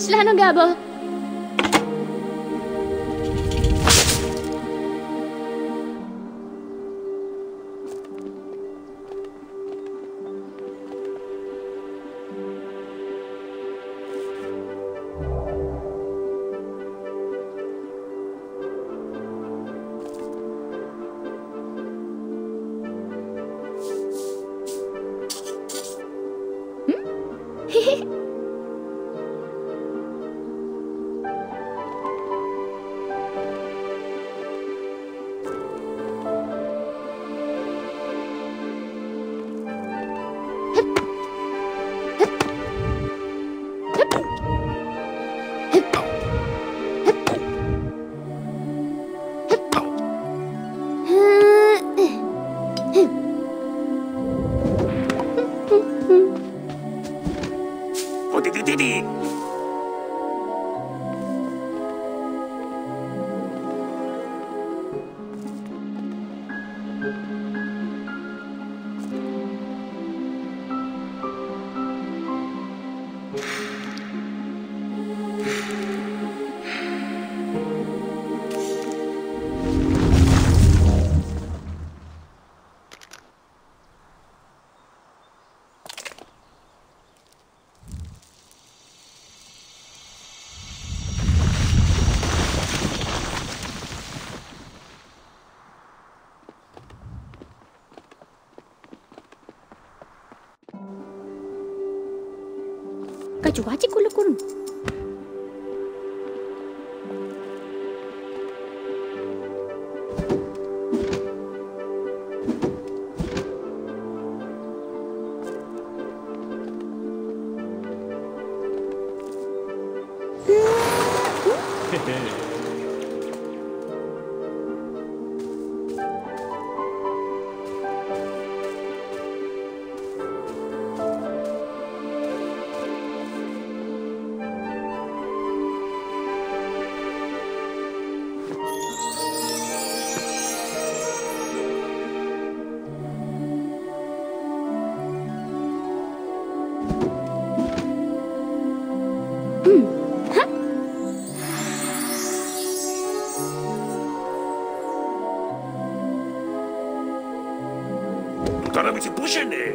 Slano Gabo. 就不是你。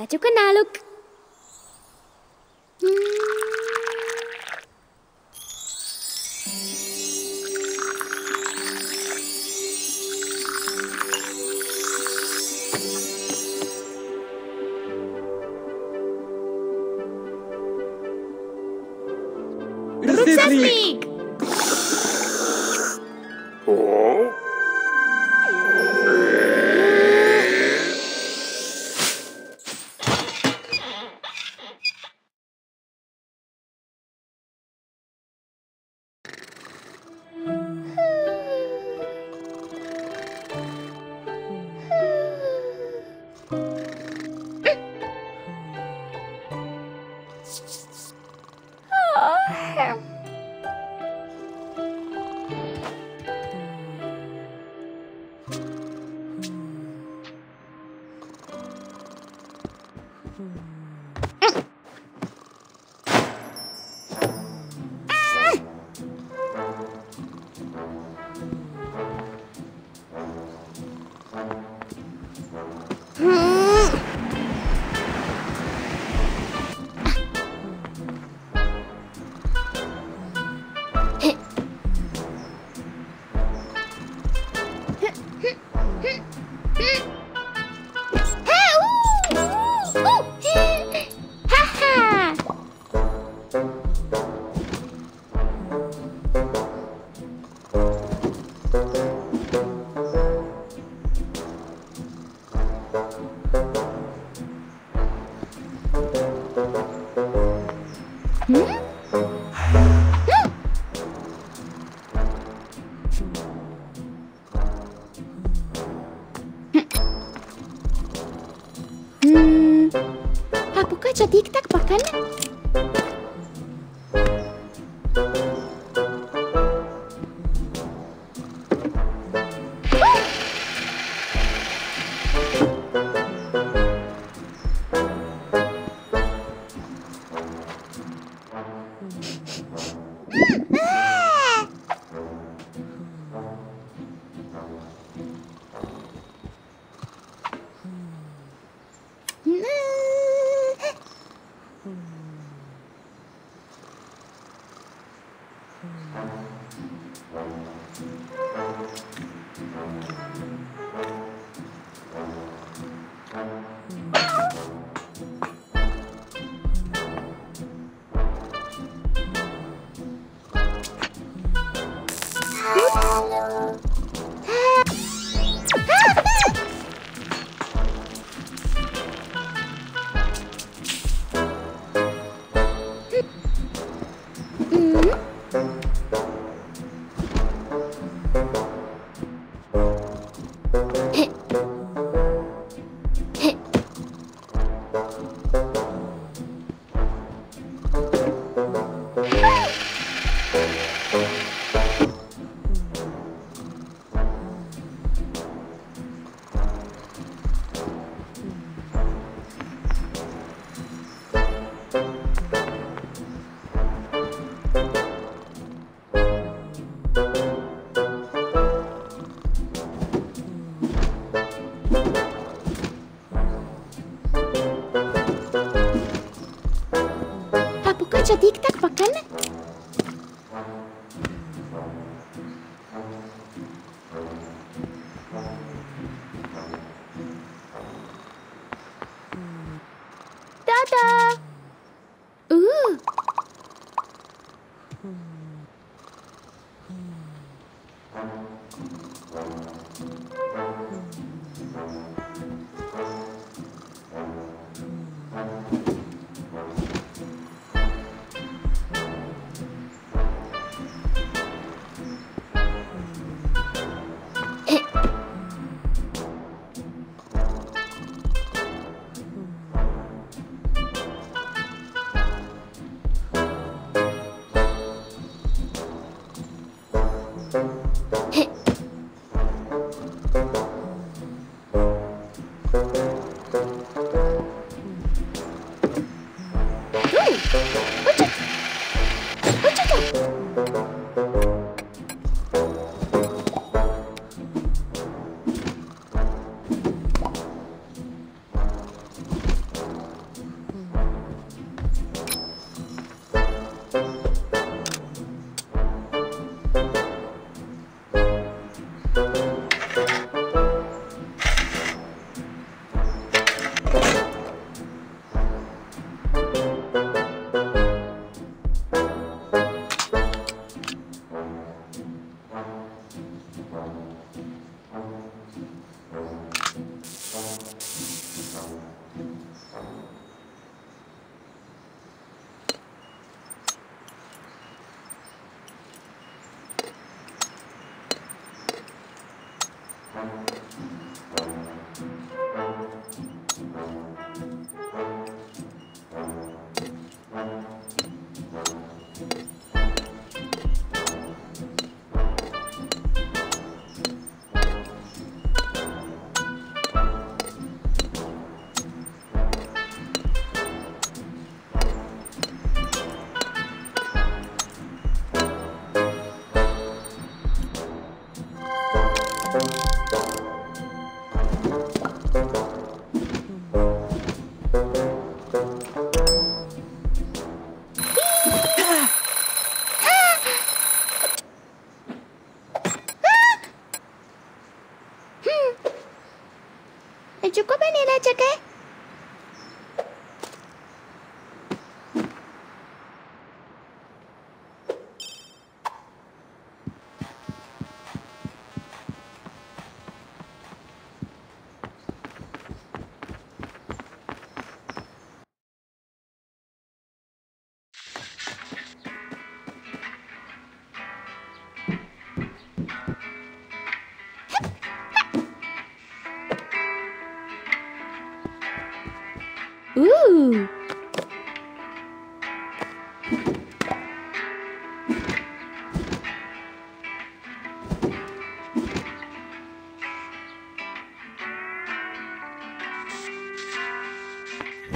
Kacau kena look. Sesmik!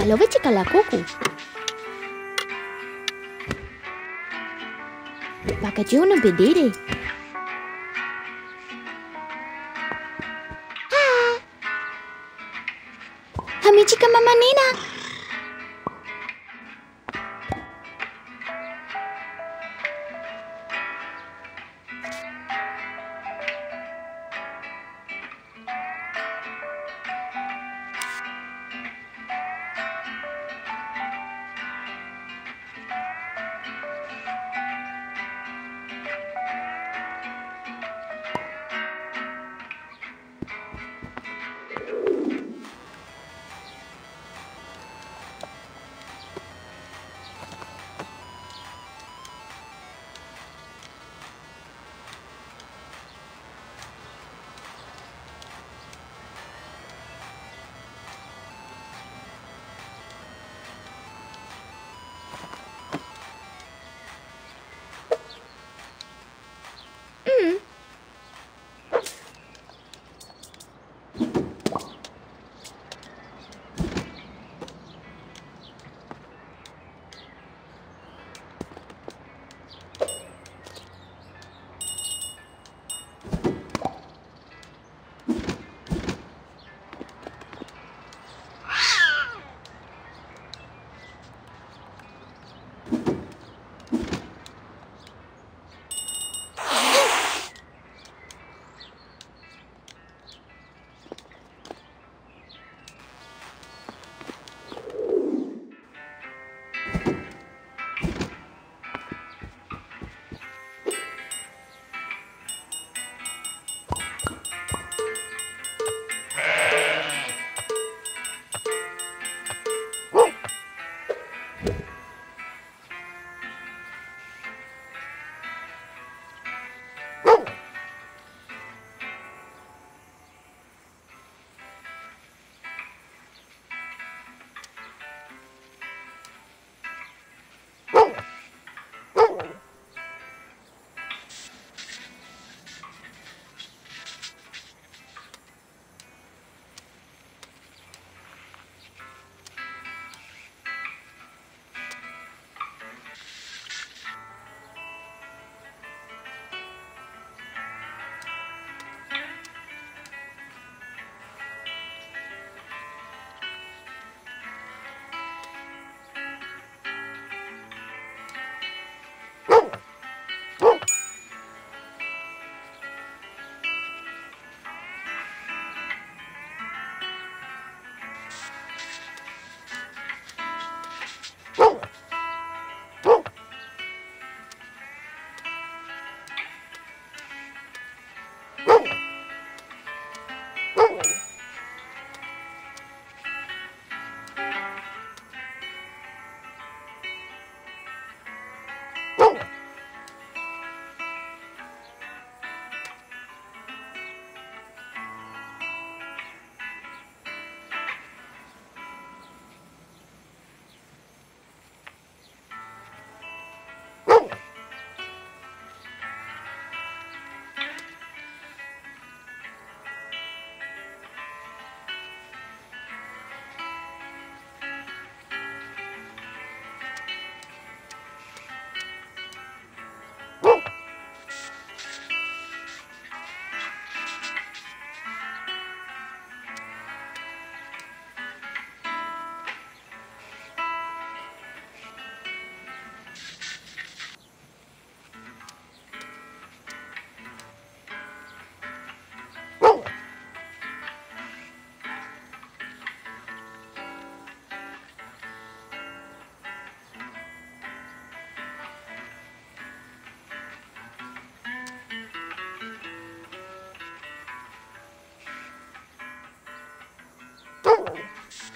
a lovit la cucu. Pakachu un pedire. forward.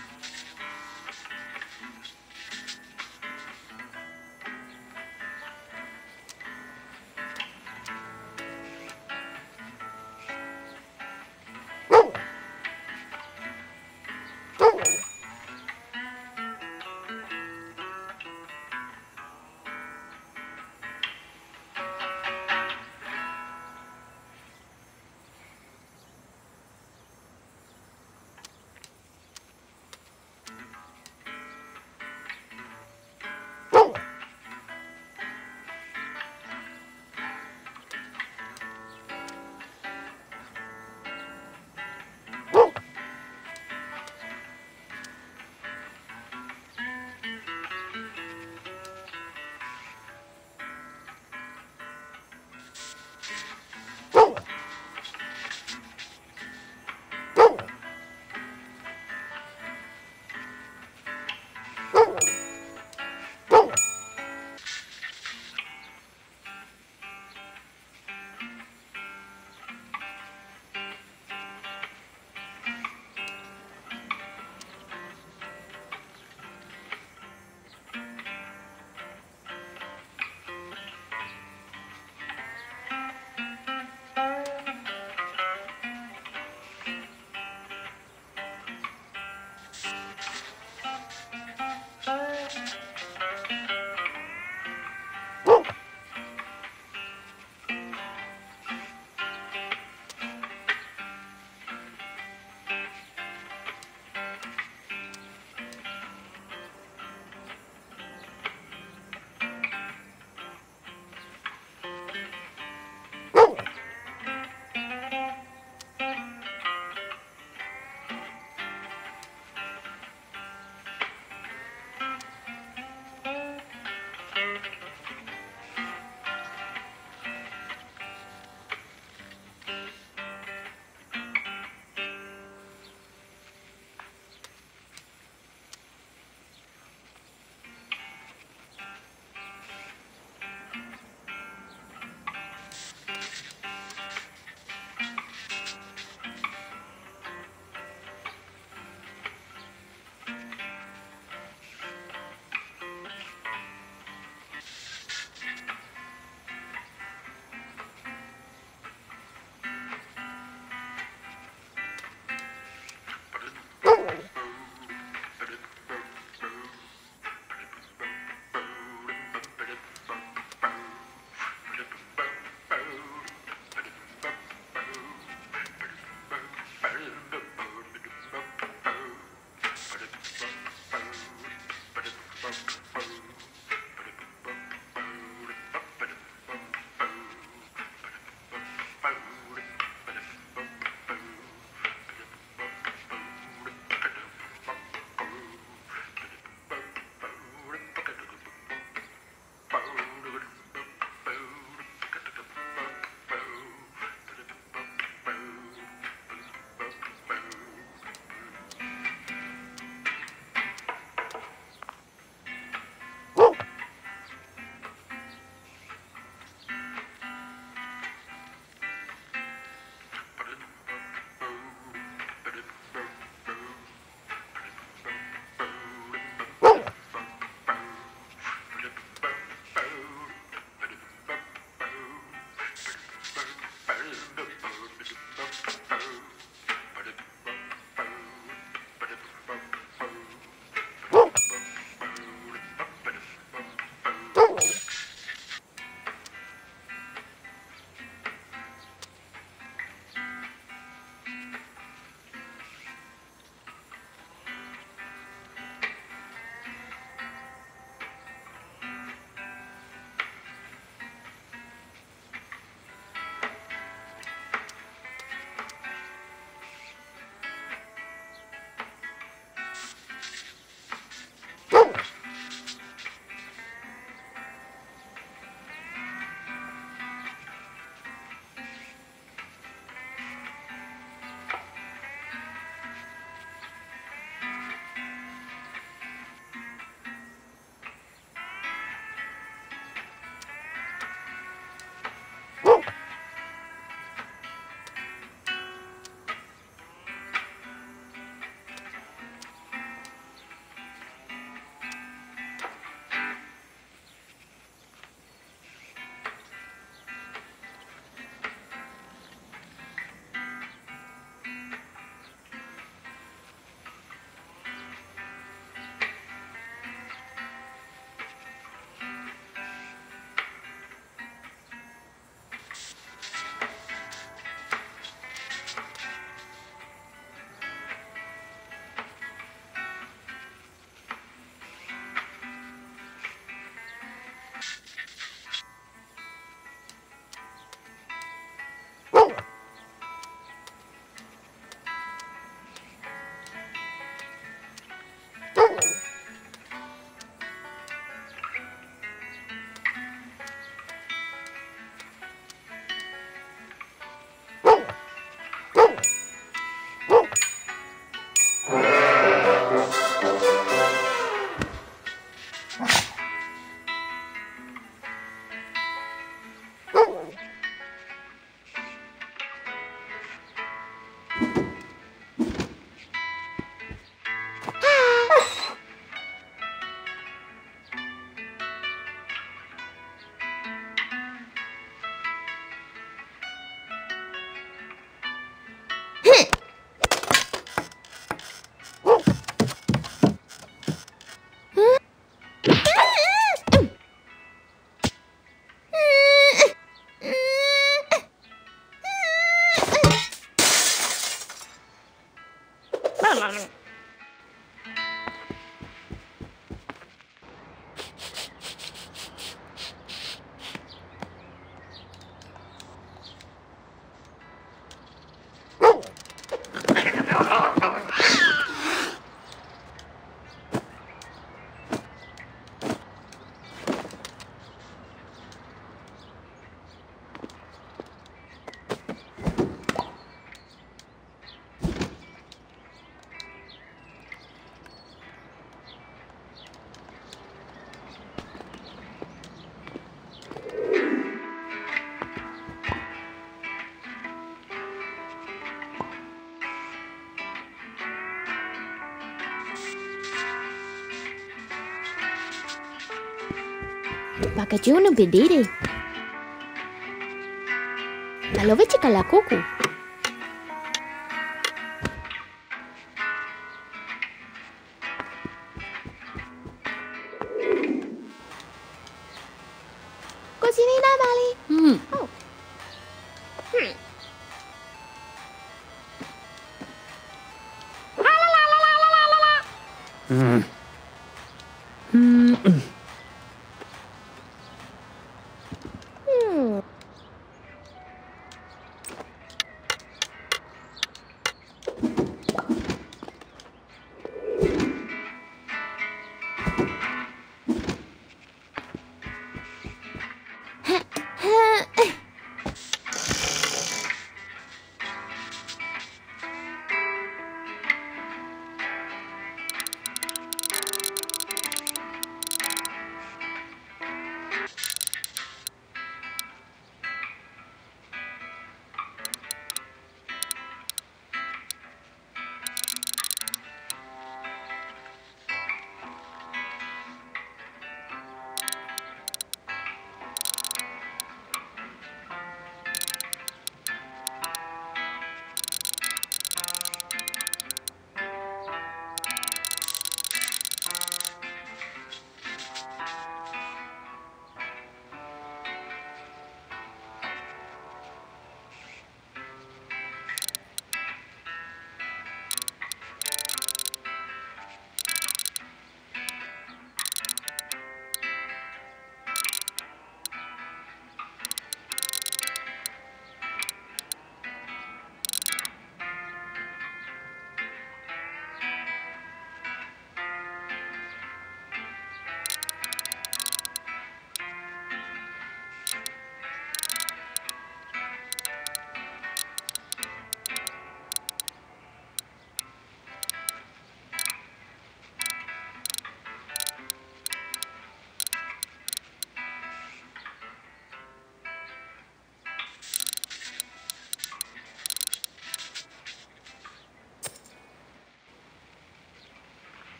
Oh! Thank you. Wakati huu bidiri. Alovichika kala kuku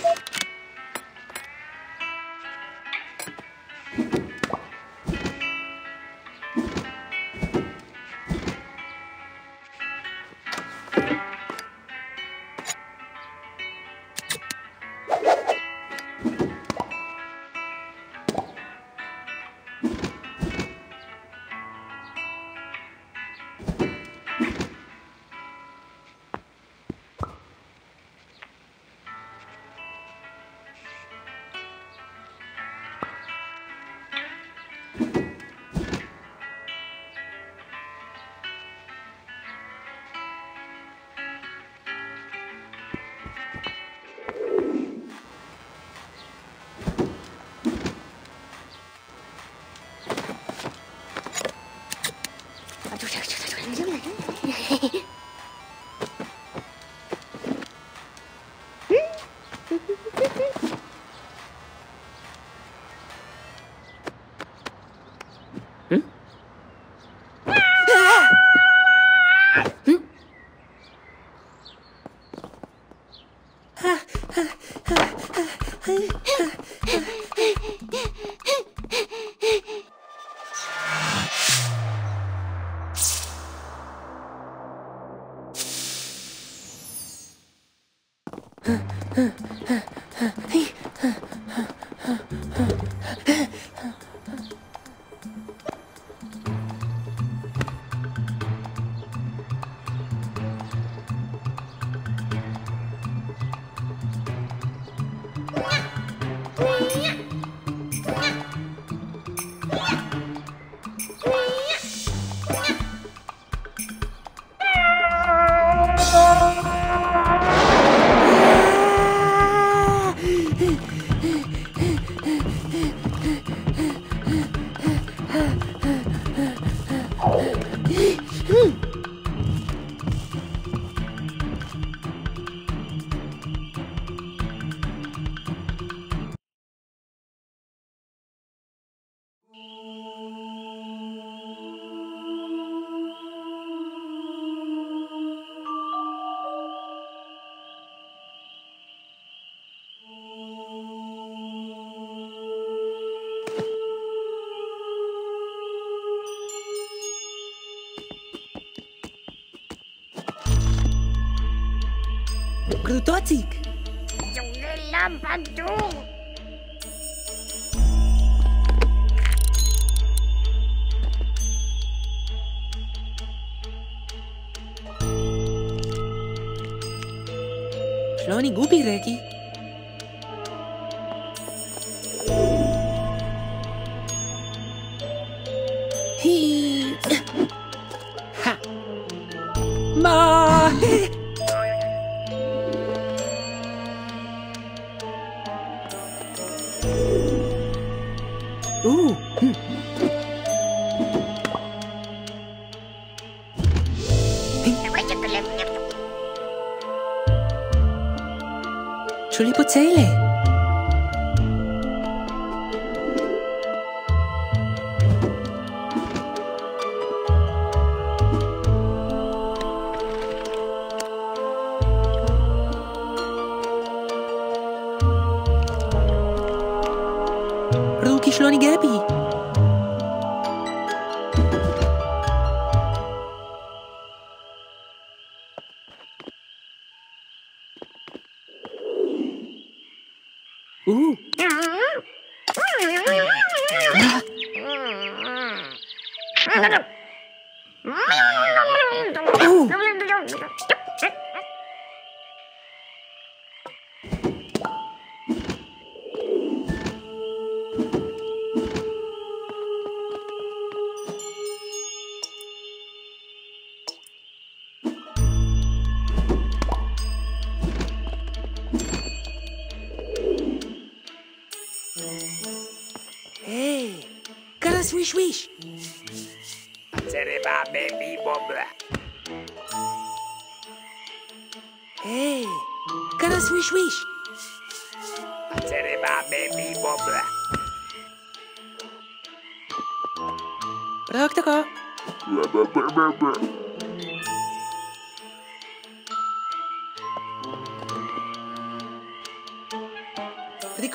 Thank you. Hehehe 嘿嘿嘿嘿嘿嘿嘿嘿 toții!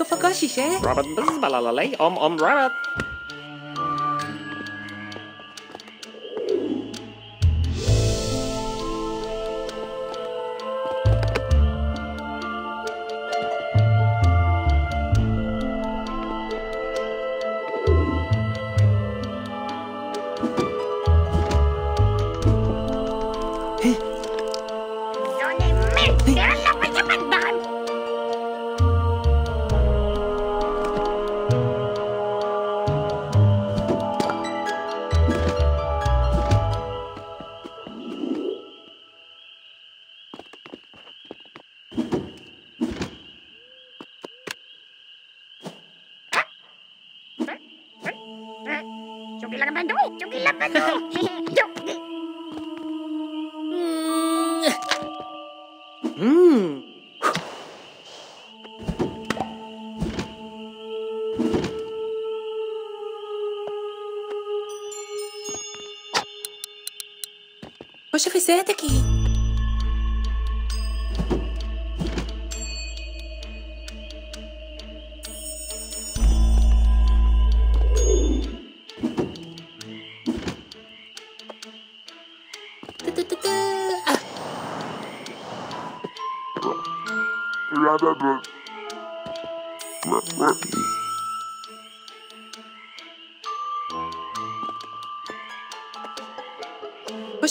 Fakashish, eh? Rabbit bzz balalale om om rabbit. 性的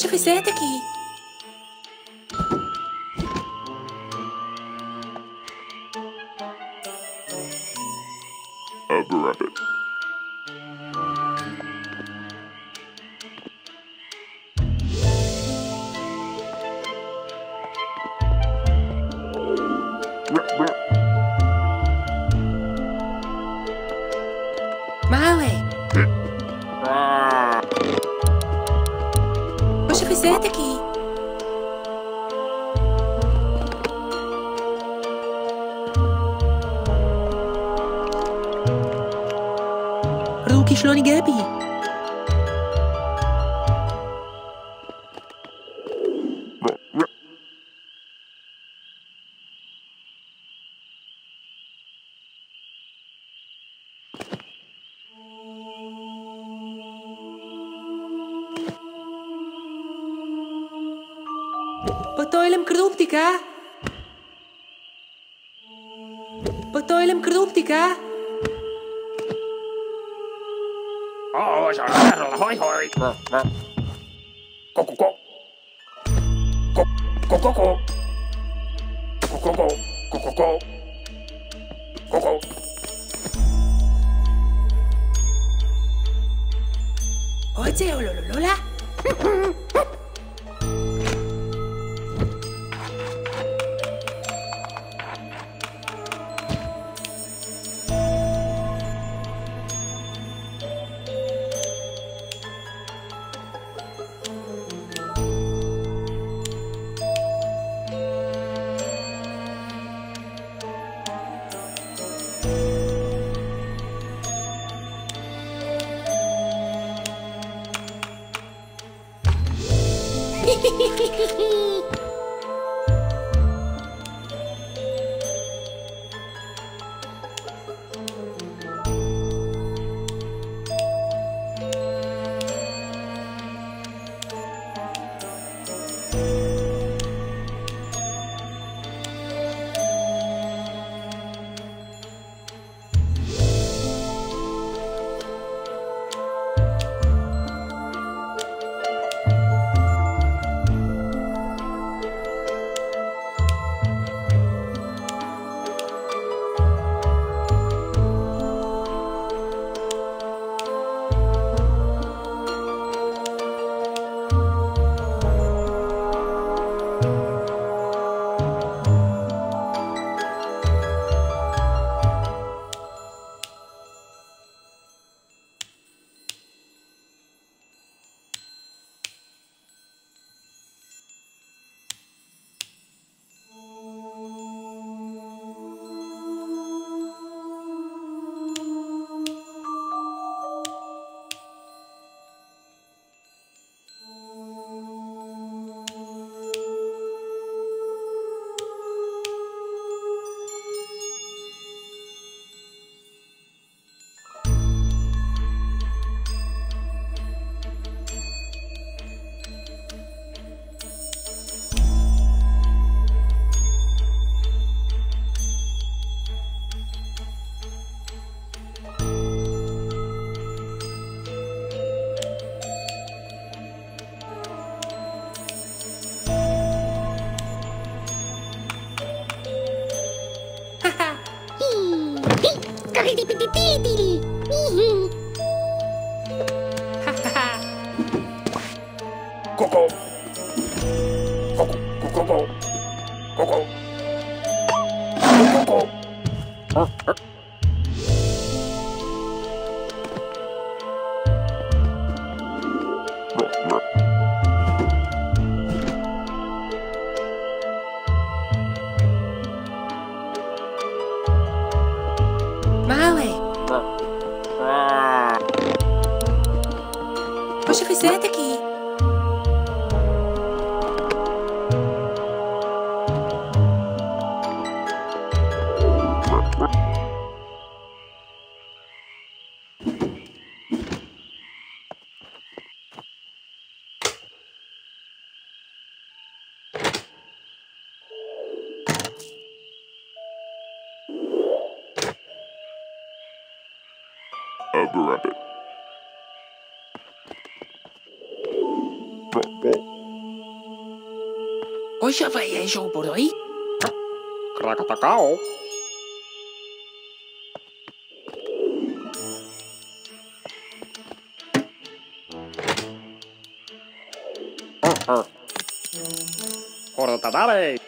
Deixa eu ver, senta aqui. Потойлем круп така. Потойлем круп така. Ôi trời ơi, hối hôi. Cô cô cô. Cô cô cô cô. Cô cô cô. Cô cô cô. Cô cô. Oye, olololola. Bobby Rabbit. Hoy había jogo por hoy. Cracatacao. Corotadare.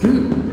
Hmm.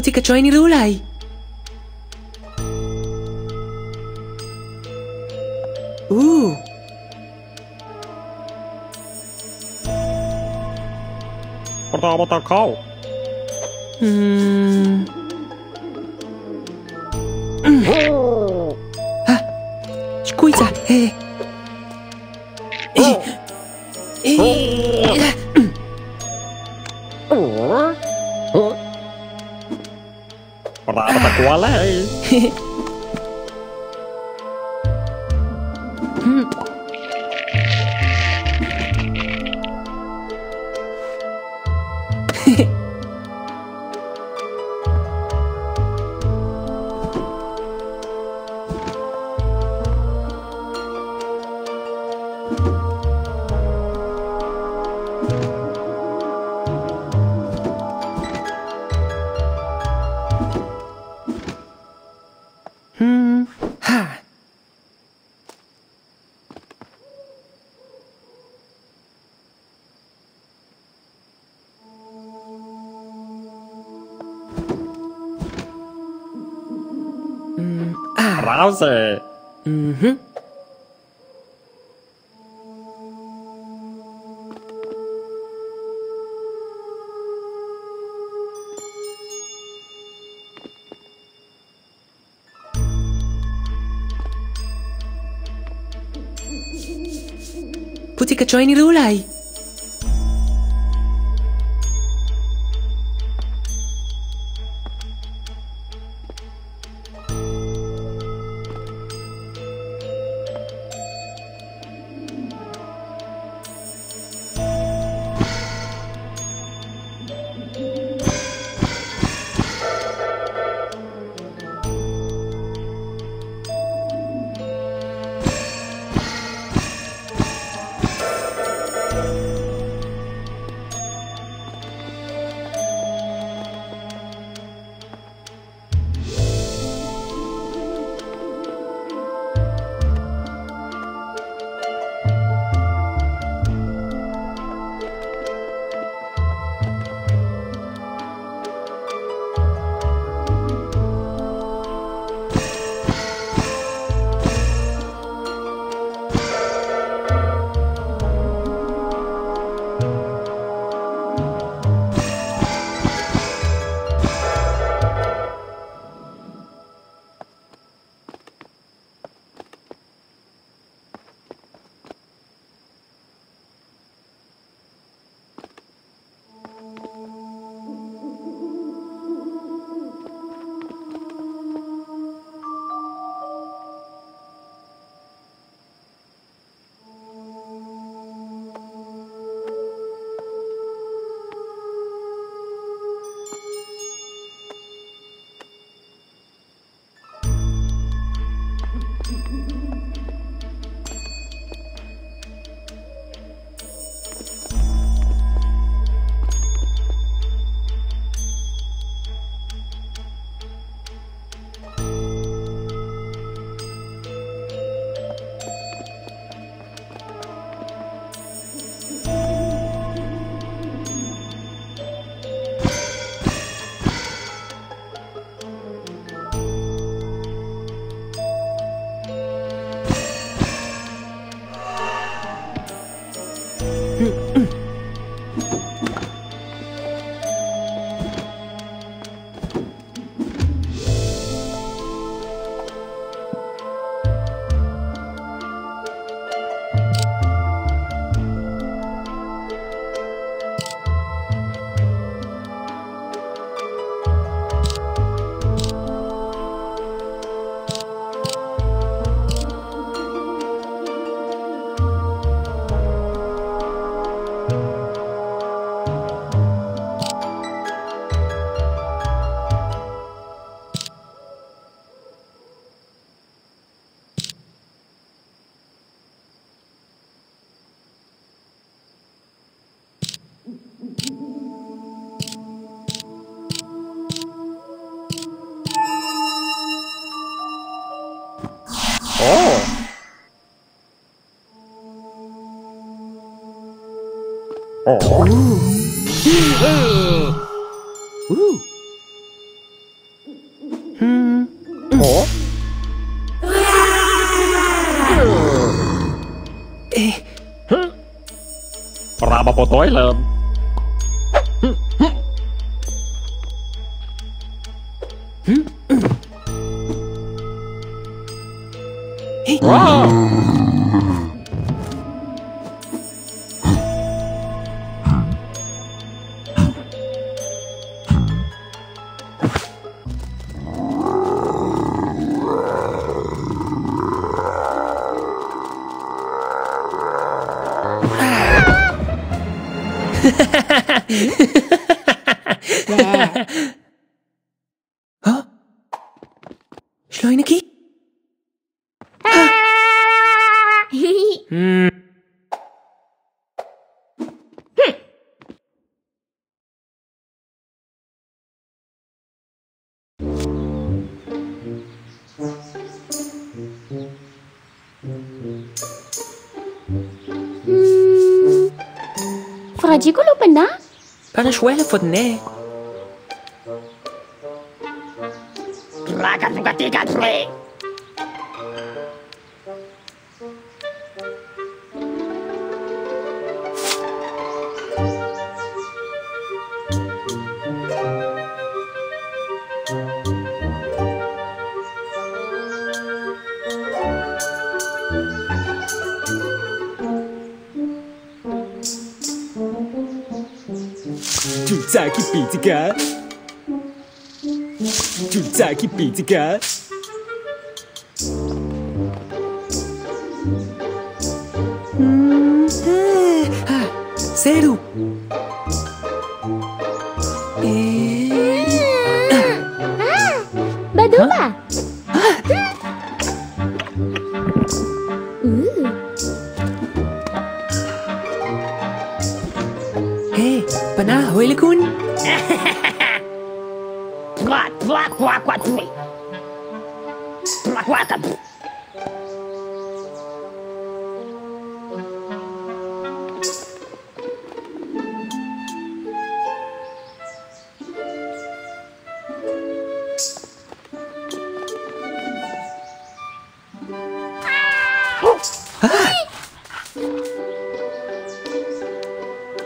זכותי כצ'ויני לאולי. או. Pertama kau. Hmm. Hmm. Ah, escuta, eh. Hause. Mhm. Putika joini lulai. Oh, tôi Kanskje hun få den ned? Raga, raga, raga, raga. คิดผิดสิคะ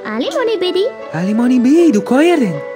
Alimony, baby. Alimony, baby, do koyerdin.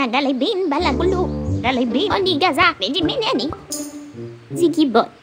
Nagalibin balagulo. Galibin onigaza. Medyo minani. Zigibot. Kasi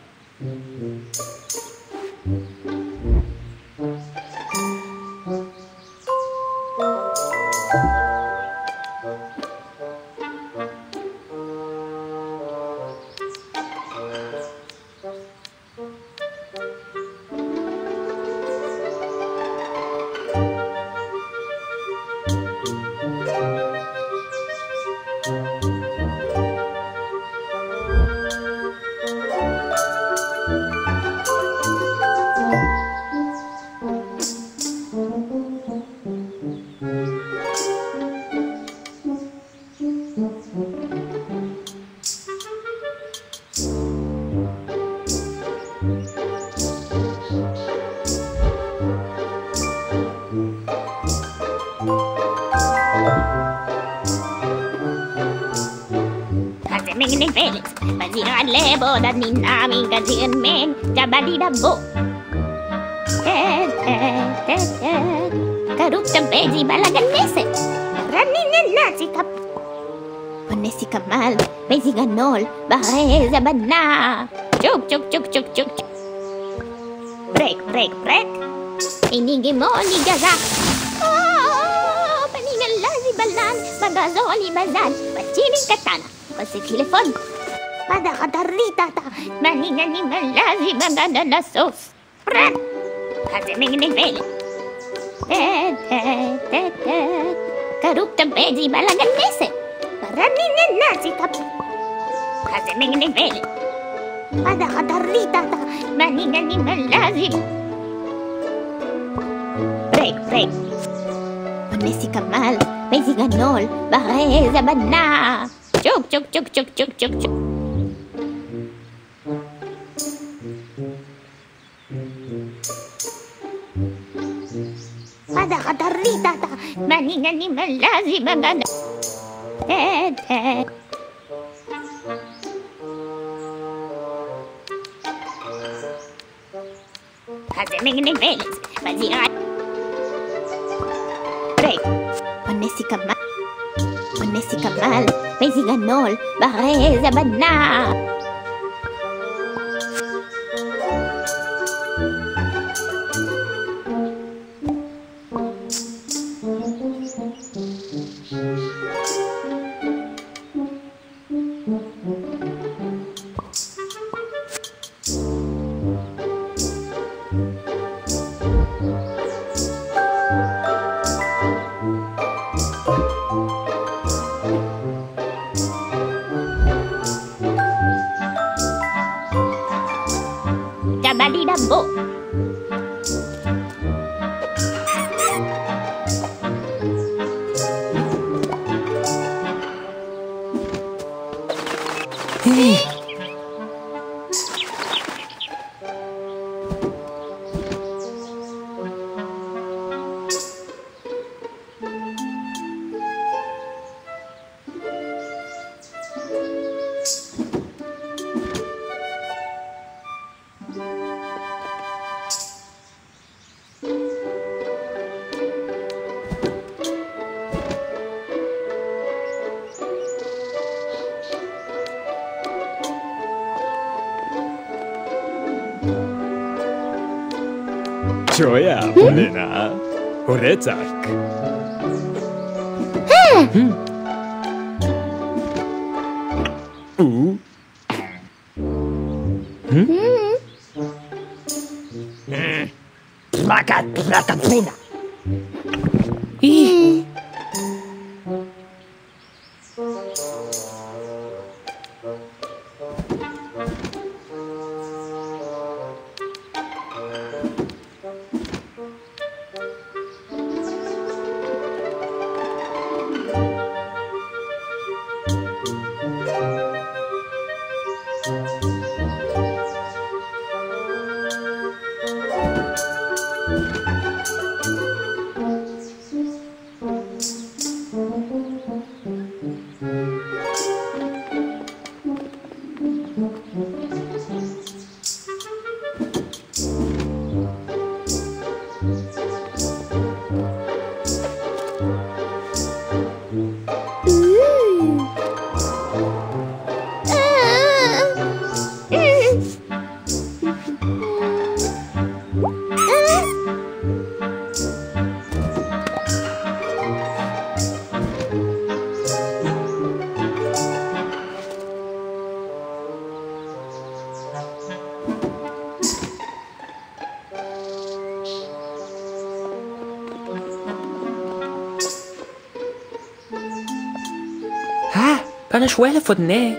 na si kap. Panesi kamal. Bezi ganol. Bahre zabana. Chuk, chuk, chuk, chuk, chuk. Break, break, break. Inigi mo ni gaza. Oh, paningan lazi balan. Magazoli bazan. Pachiring katana. Pasi telepon. Pada katarita ta. Maningan ni malazi magana na sos. Prat. Kasi mingin vele. Ted, ted, ted, ted. Karup tempedi balagan nese. Paraninin na si kap. Kasi mingin vele. Pada katarita ta. Maningan ni malazi. Break, break. Panesi kamal. Ganol. Bahre ta. Maningan ni malazi magana. Ted, ted. Kasi mingin Felix. Pasiran. Tjoja på mina. Hurra tack. Mm. Uh. Mm. Mm. fået the? af.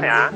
俩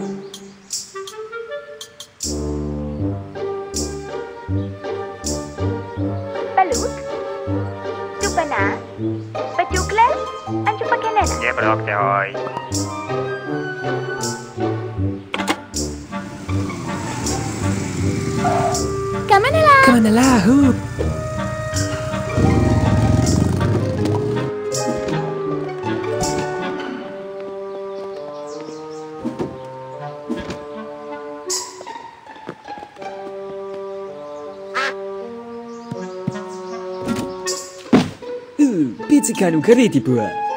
cá no Caritipua.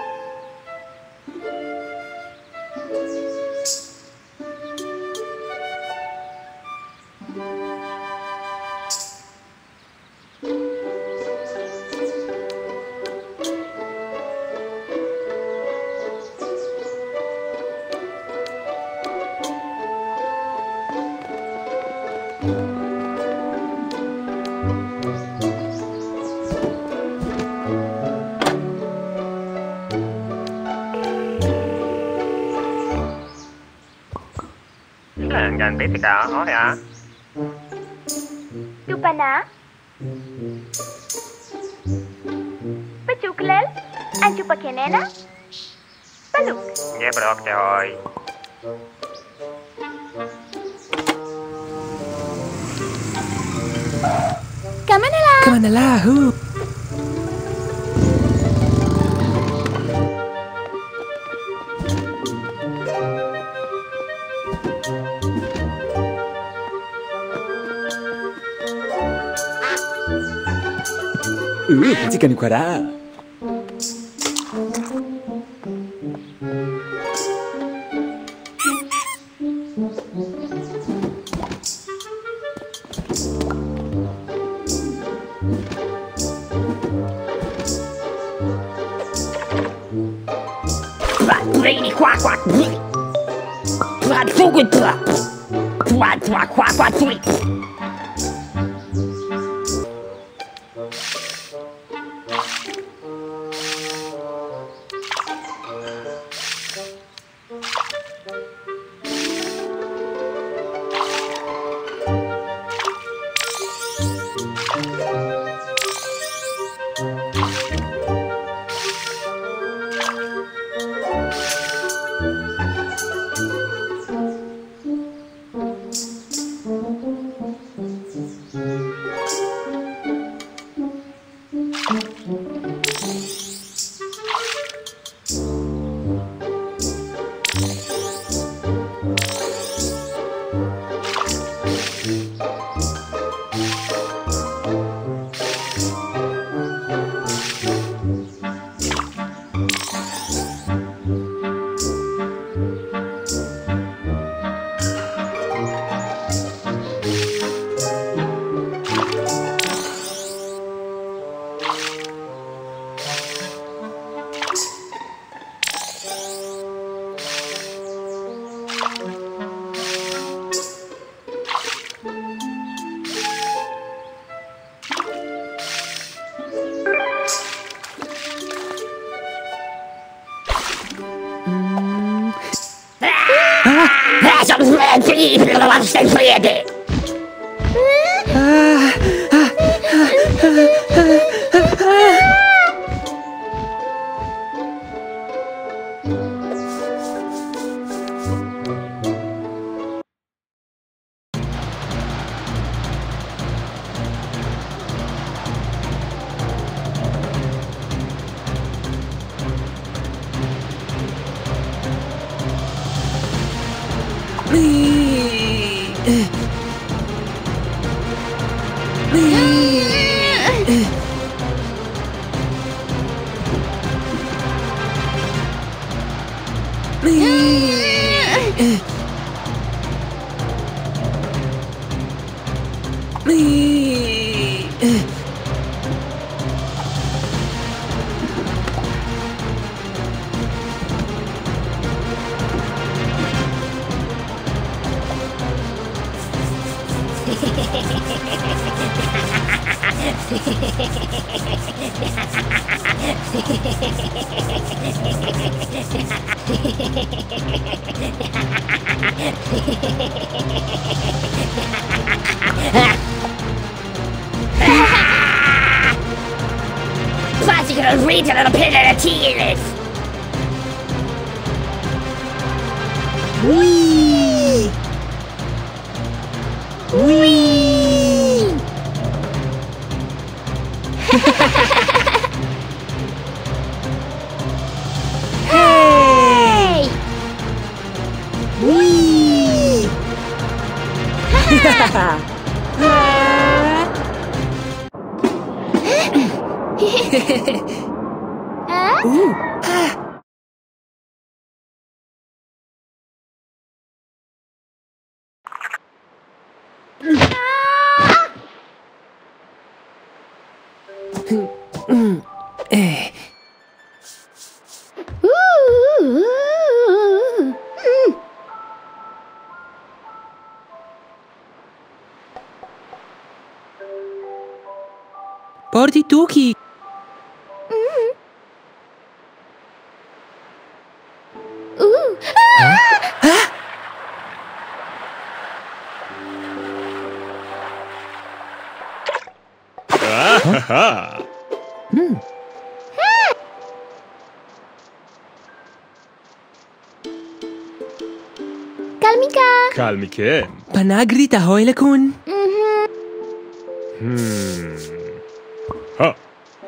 logrará Porti tuki. Kalmika. Calmi che. Panagri tahoy lakun. Ha.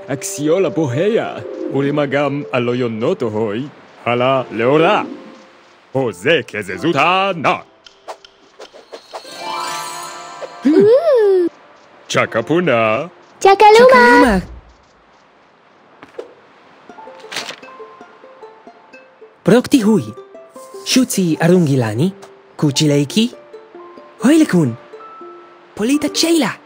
Axiola Bohea, Urimagam Aloyonoto Hoi, Hala leola. Jose Kezezuta Na. Hmm. Chakapuna. Chakaluma. Prokti hui. Shuzi arungilani. Kuchileiki. Hoilekun. Polita Ceila.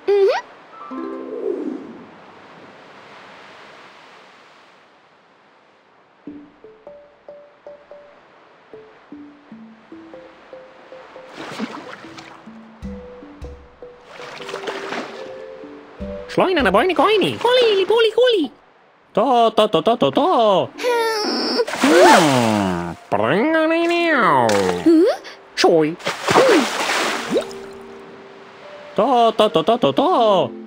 Koinana poini koini. Koli, puli, koli. To, to, to, to, to, to. Bring on in now. Choi. To, to, to, to, to, to.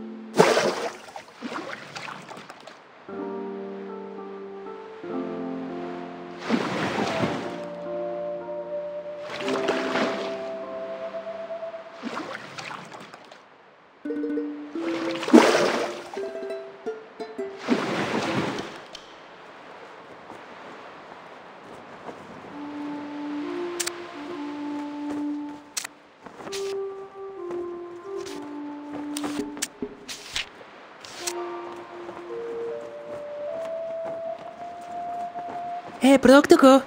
Proktoko.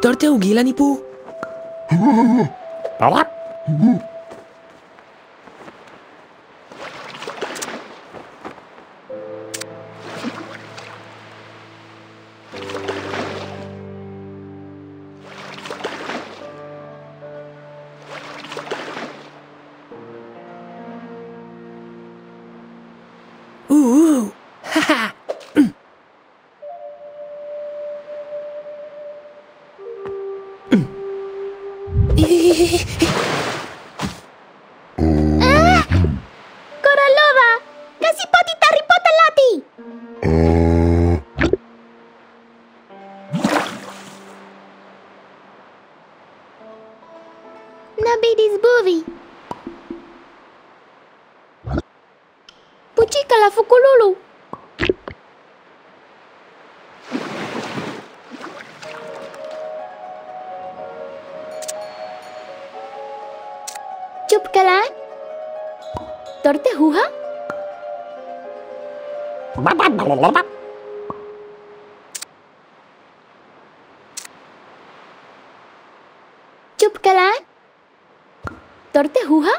Torte ugilani pu. Palap. Uh. Haha. चुप कलान तोड़ते हुआ?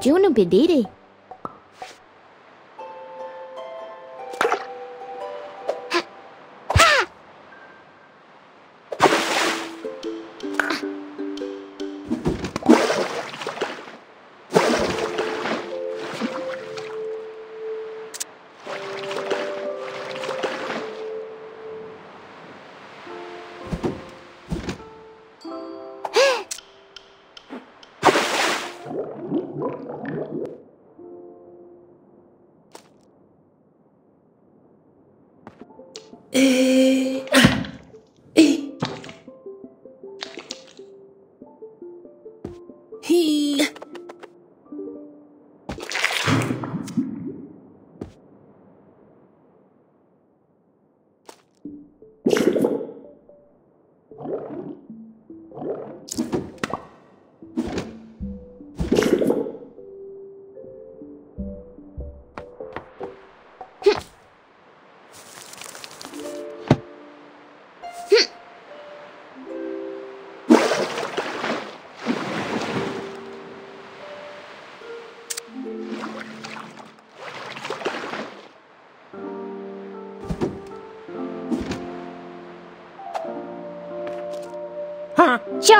de be bedere.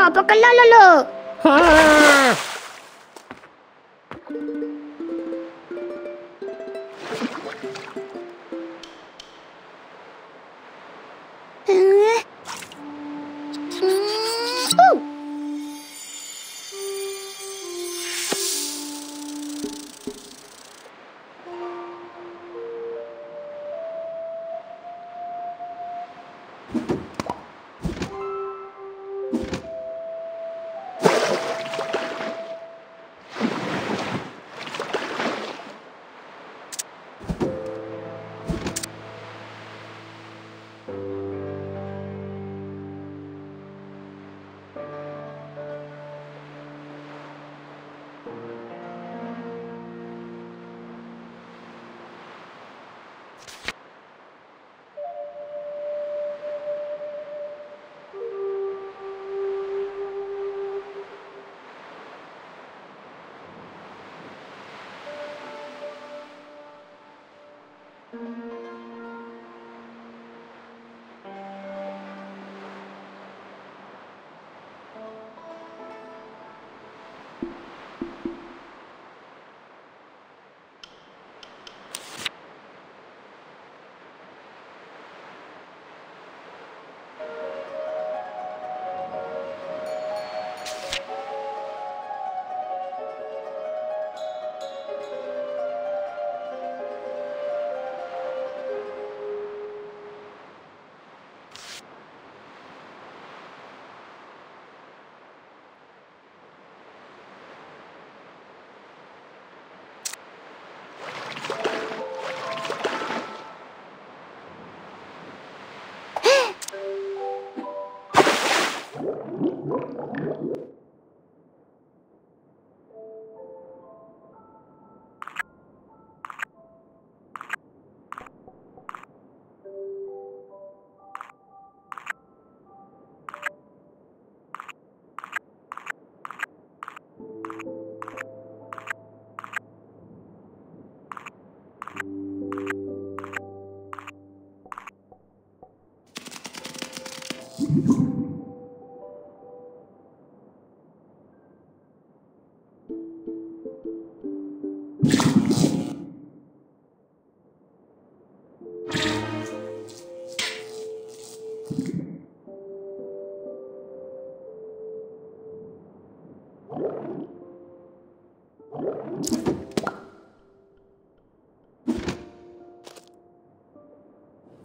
¿A poco no, Lolo? ¡Ah!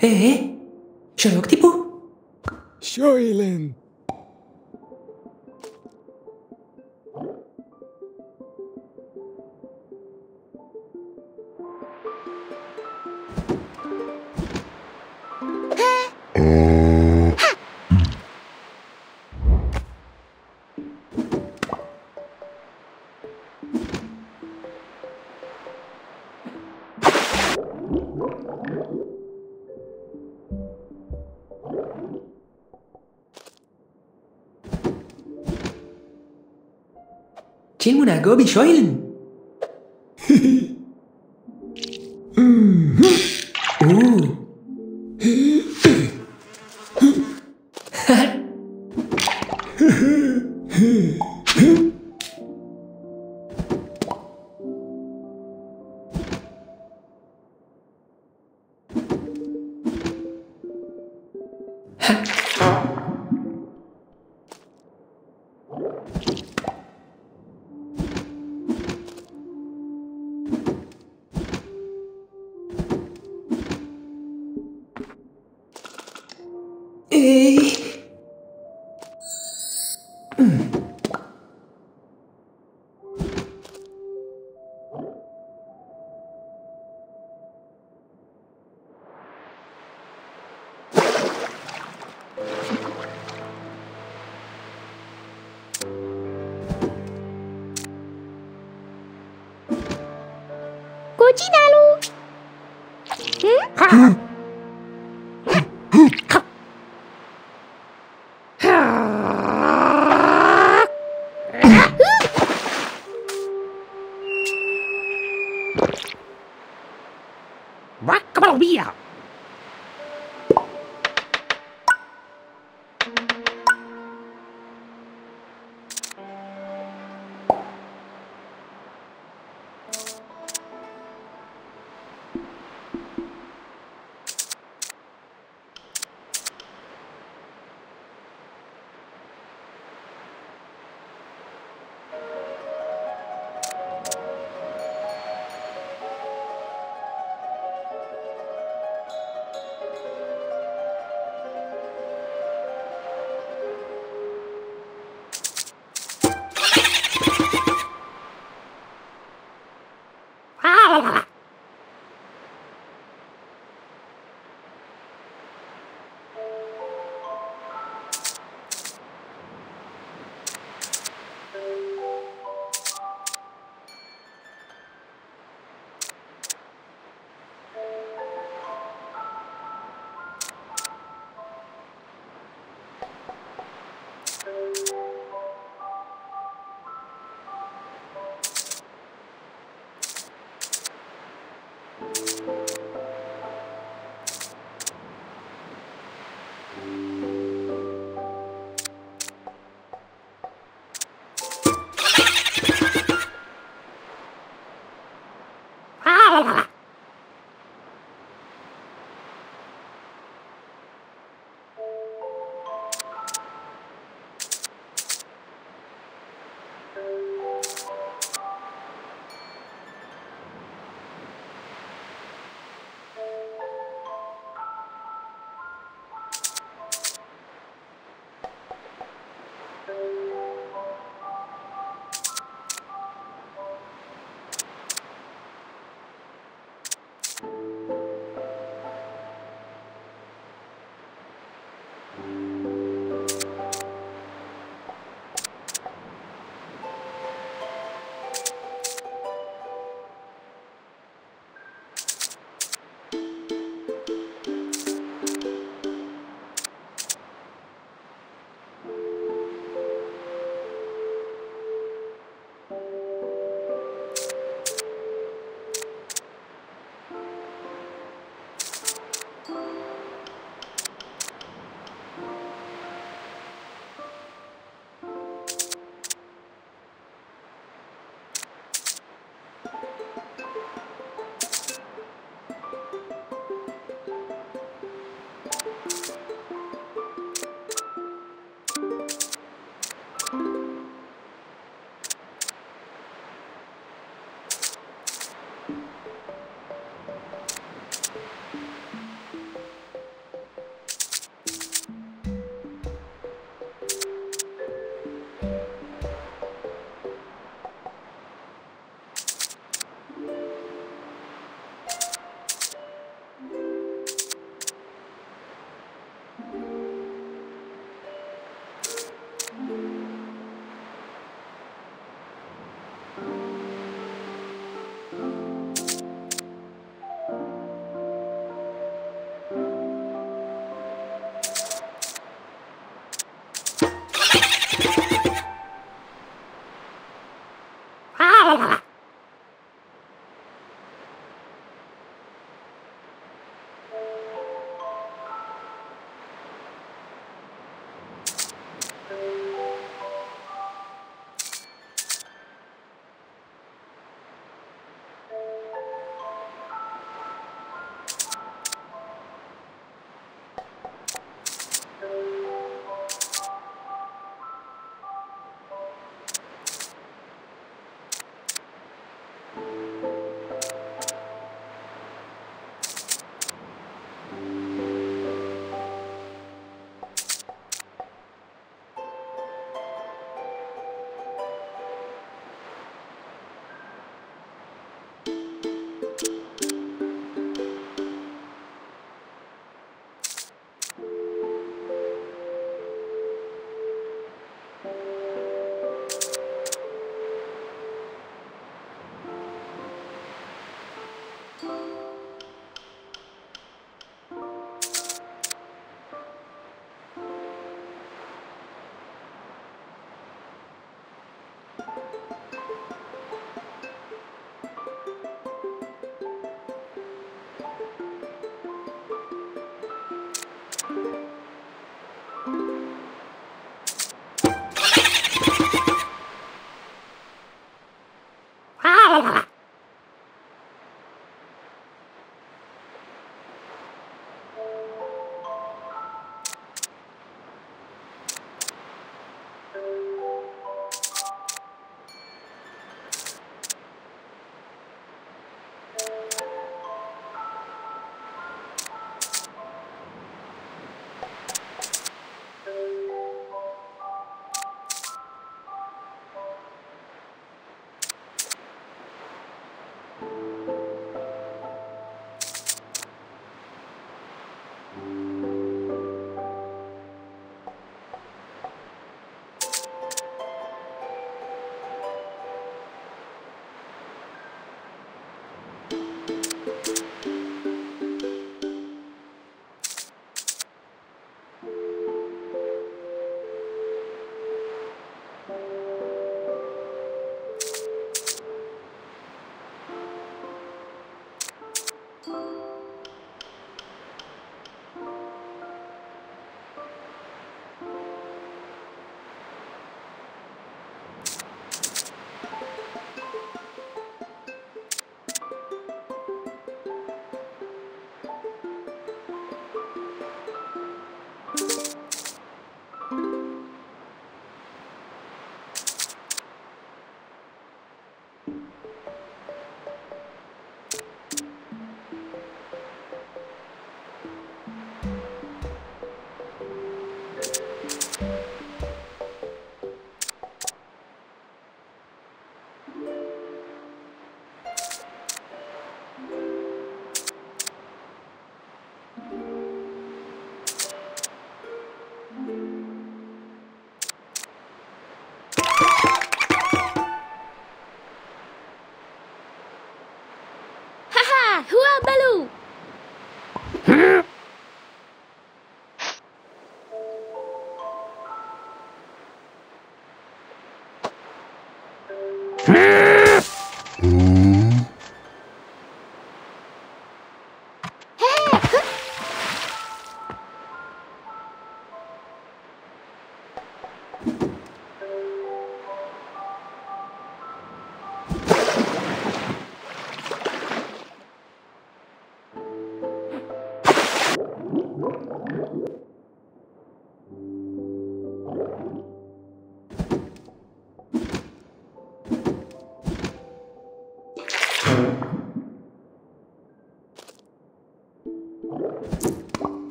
Eh? Siya yung tipo? Siya, Ellen. Go be Scheulen.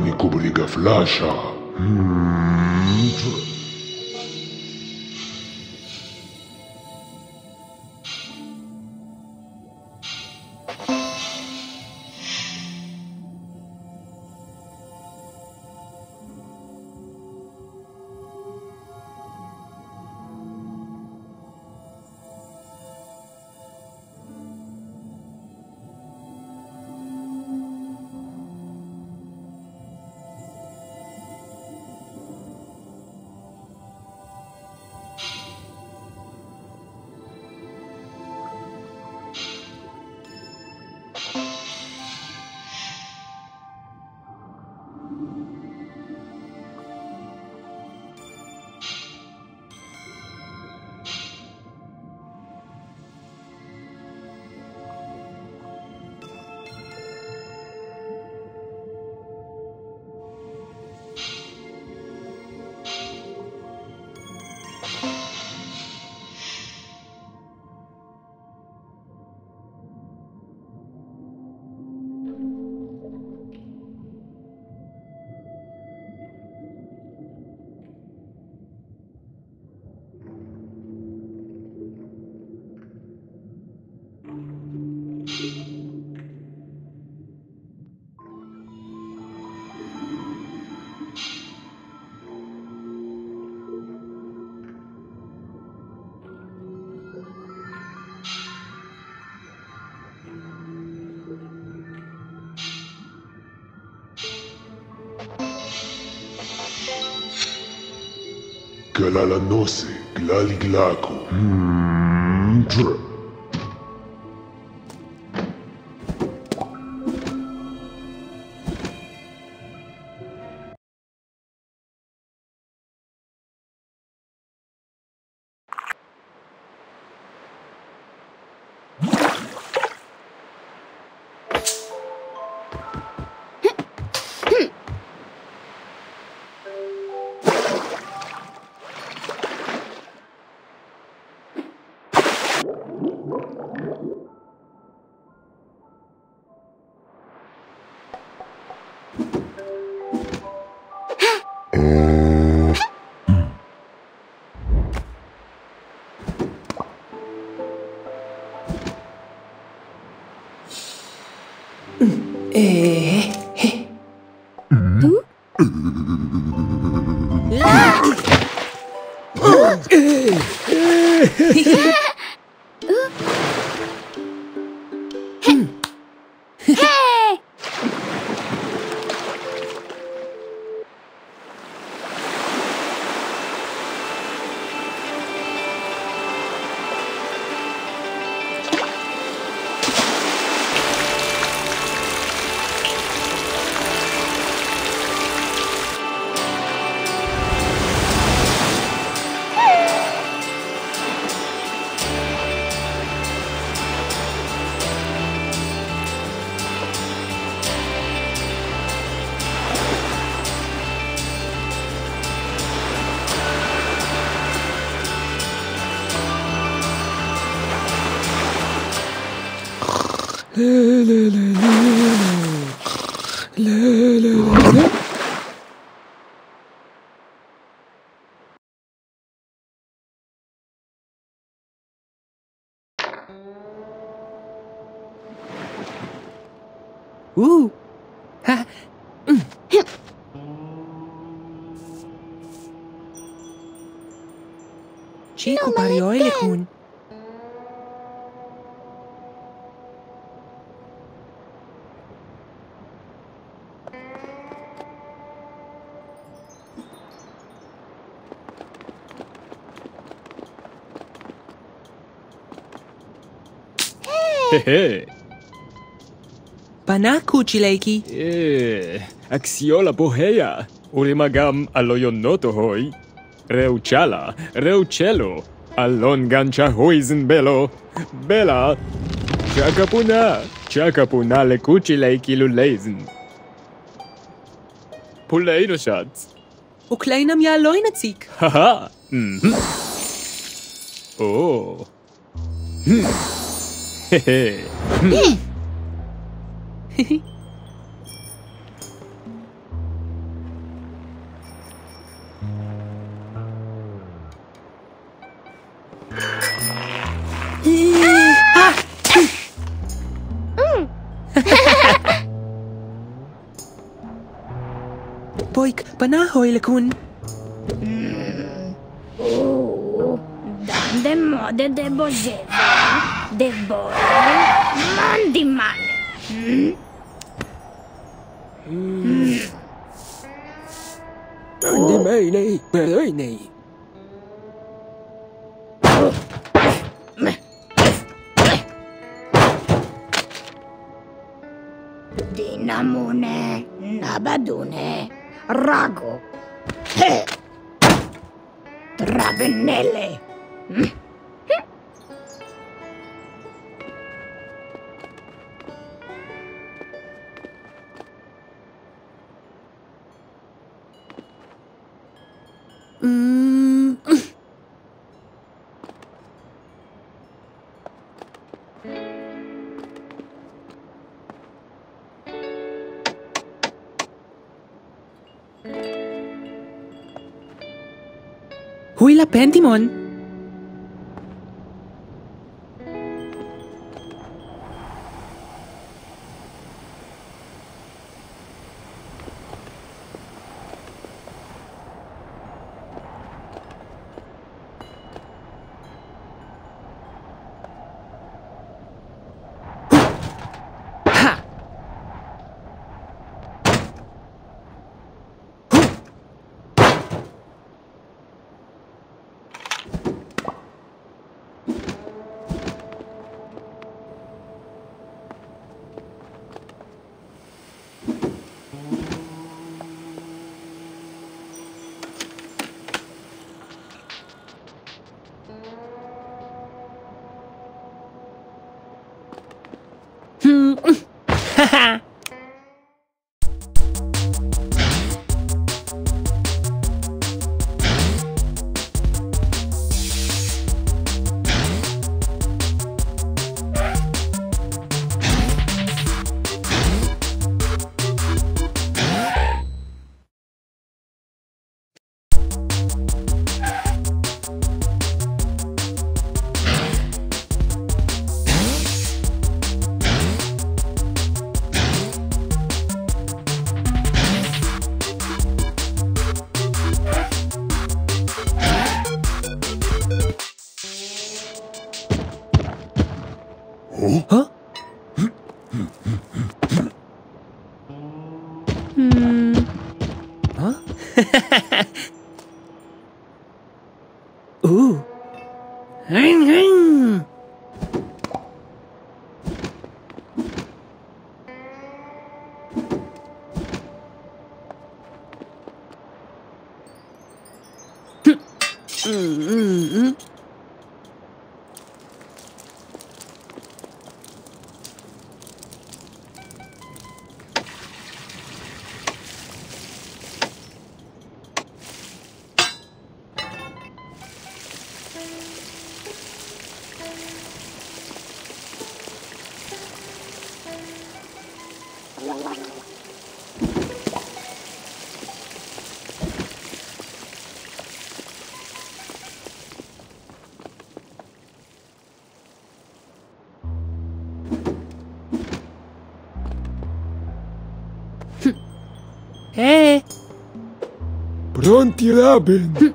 Giovanni Kubrick flasha. conoce Glaliglaco. Mm -hmm. פנה קוצ'ילייקי. אקסיולה בוהיה, ולמה גם אלויונות אוהוי. ראו צ'אלה, ראו צ'לו. אלון גן צ'הויזן בלו. בלה, צ'קה פונה, צ'קה פונה לקוצ'ילייקי לולייזן. פוליינו שץ. וקליינם יעלוי נציק. הא הא. או. بويك بناهوي لكون Demo de debo Deborah. Mandi male. Mm? Mandi oh. male, perene. Oh. Dinamune, Rago, Trabennelle. Mm? Pentimon. Ha ha! Pronti, Robin?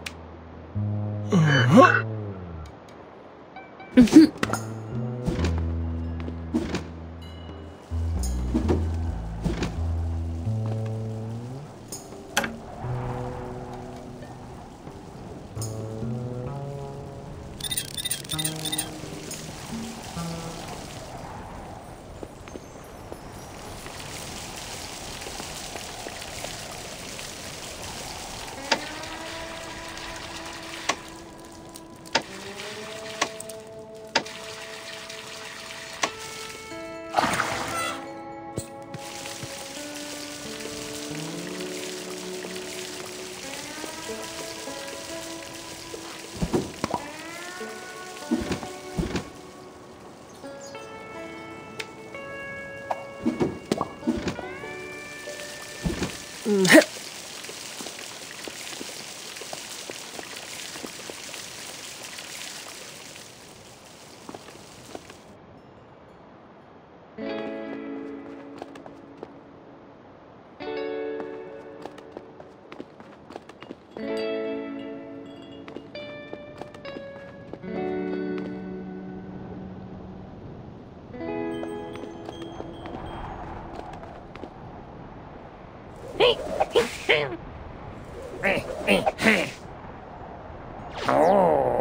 아오.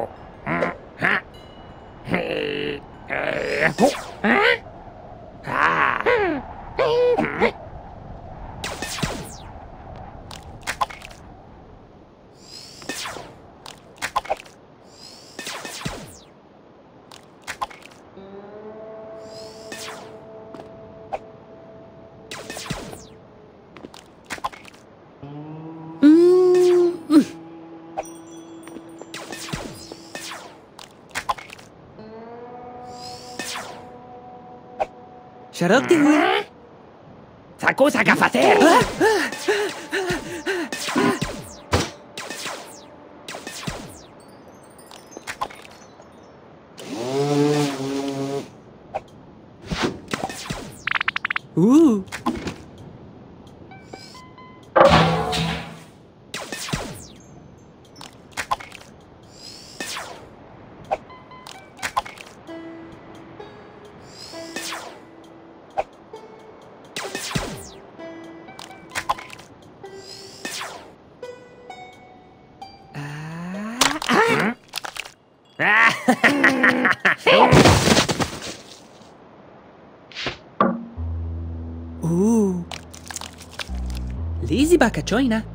join.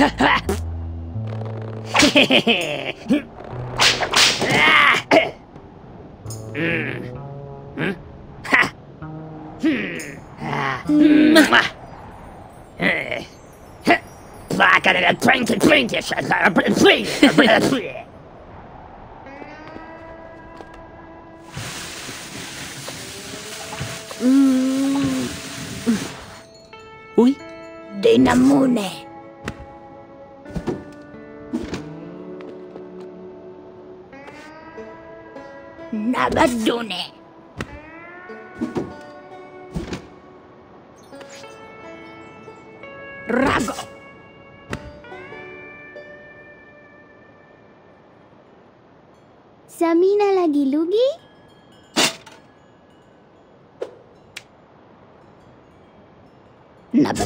Black and a printed printed, please.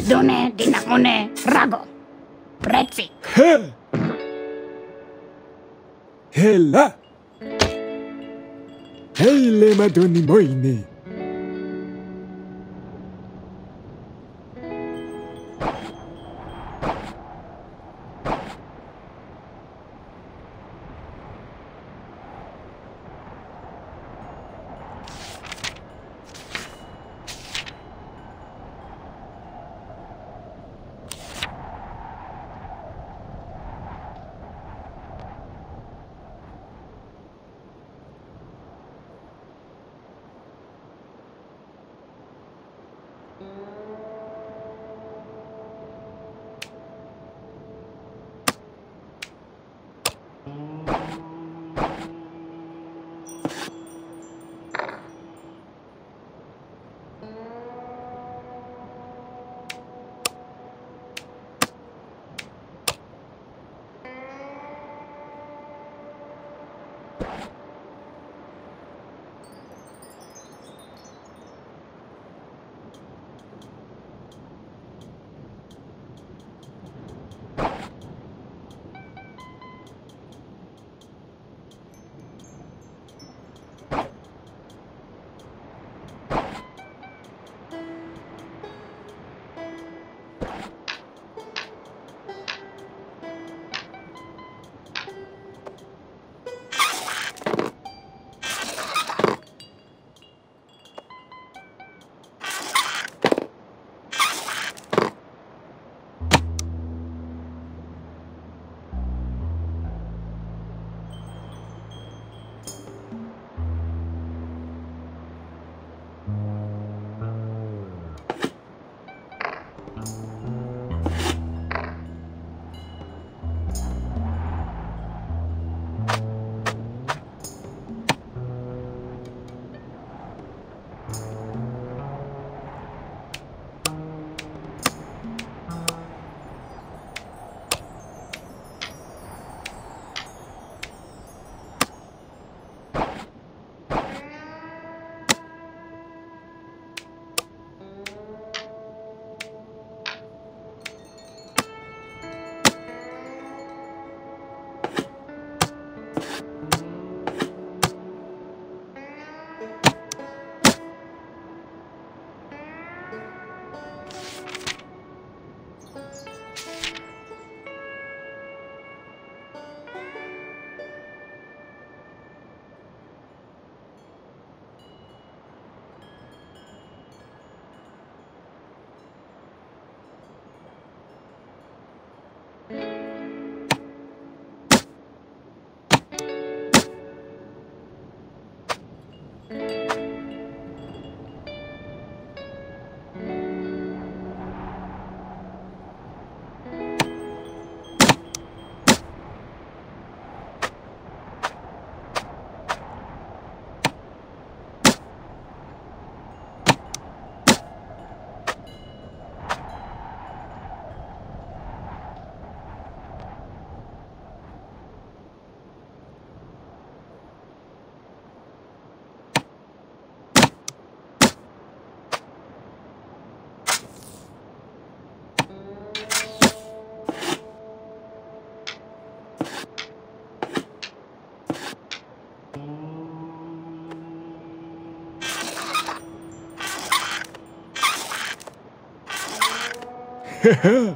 Adune dinakune rago. Pretzik. Hel. Hela. Heile madoni moine.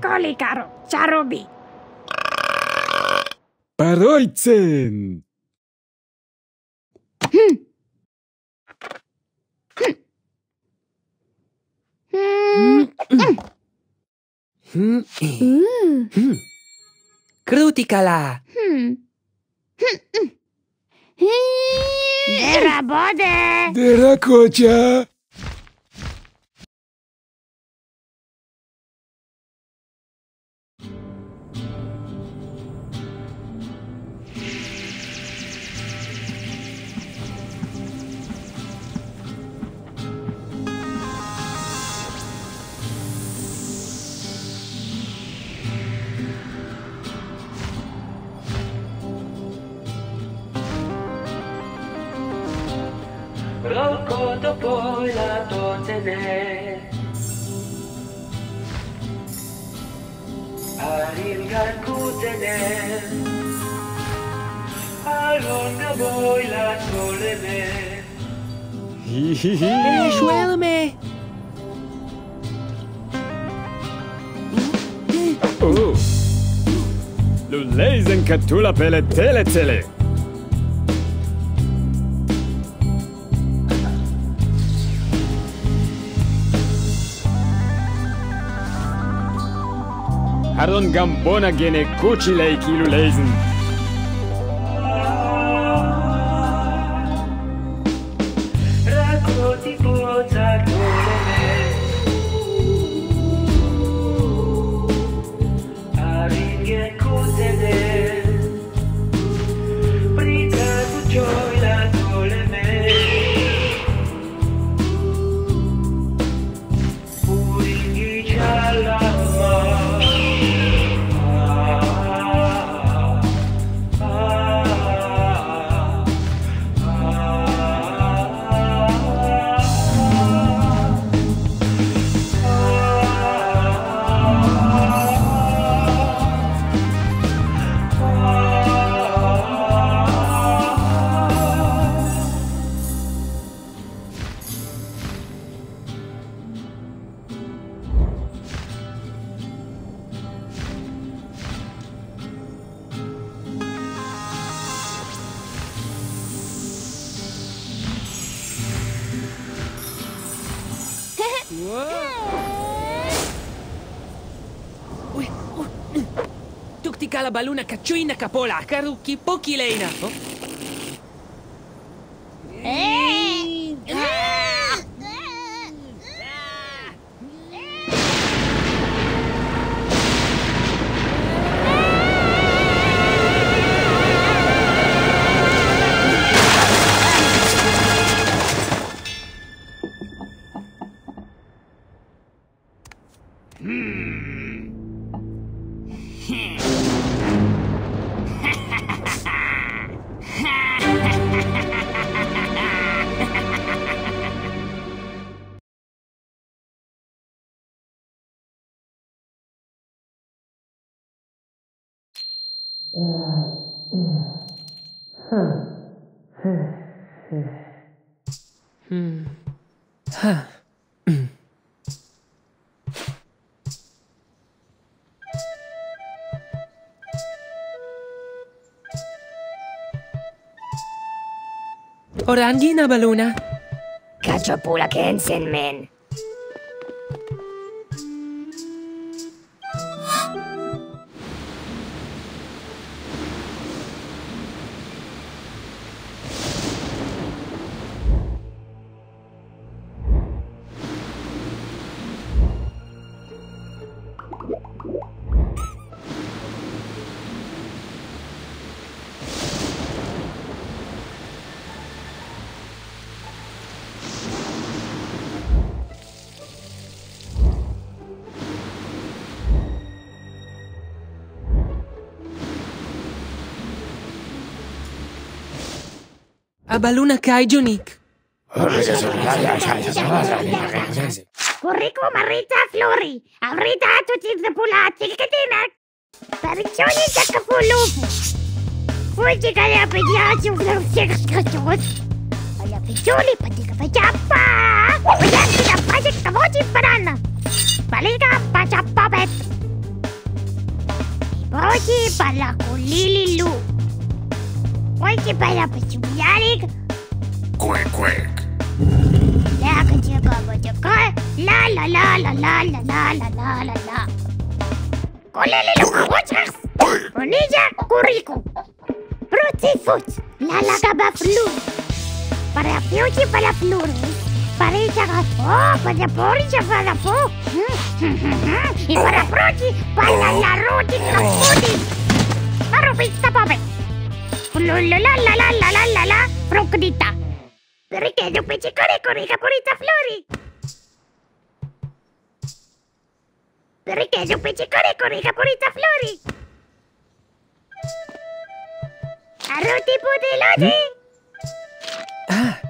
Kolikaro, co robi? Parojcen! Hmm. hmm. Hmm. Hmm. Hmm. Krutikala! Hmm. Dera bodę! Dera kocia! s'appelle Télé Télé. Haron Gambona Gene Kuchi Lake Ilu capola, polacca, pochi lei in. Oranginabaluna. Kacho pula kensen men. Abaluna Kaiju Nick. Curriculum Flori. Arita to teach the Pula Tilkatina. Parichoni Jacapulu. Fujigaya Pidiazu will six cuts. I have a jolly Padika Pajapa. We have a Pajik Kavoti Parana. Palika Pajapapet. Pochi Palaku Lililu. Pochi Palapachu Yarik. Kachika bachaka. La la la la la la la la la la la. Kulililu kamochas. Bonilla currico. Fruity foot. La la gaba flu. Para piuchi para flores. Para ella oh, para porcha para po. Y para prochi para la roti kaputi. Para pista pape. La la la la la la la la Procdita Ritendo un pizzicone con Flori! Ritendo un pizzicone con mi caporita Flori! Arruti putilote! Mm.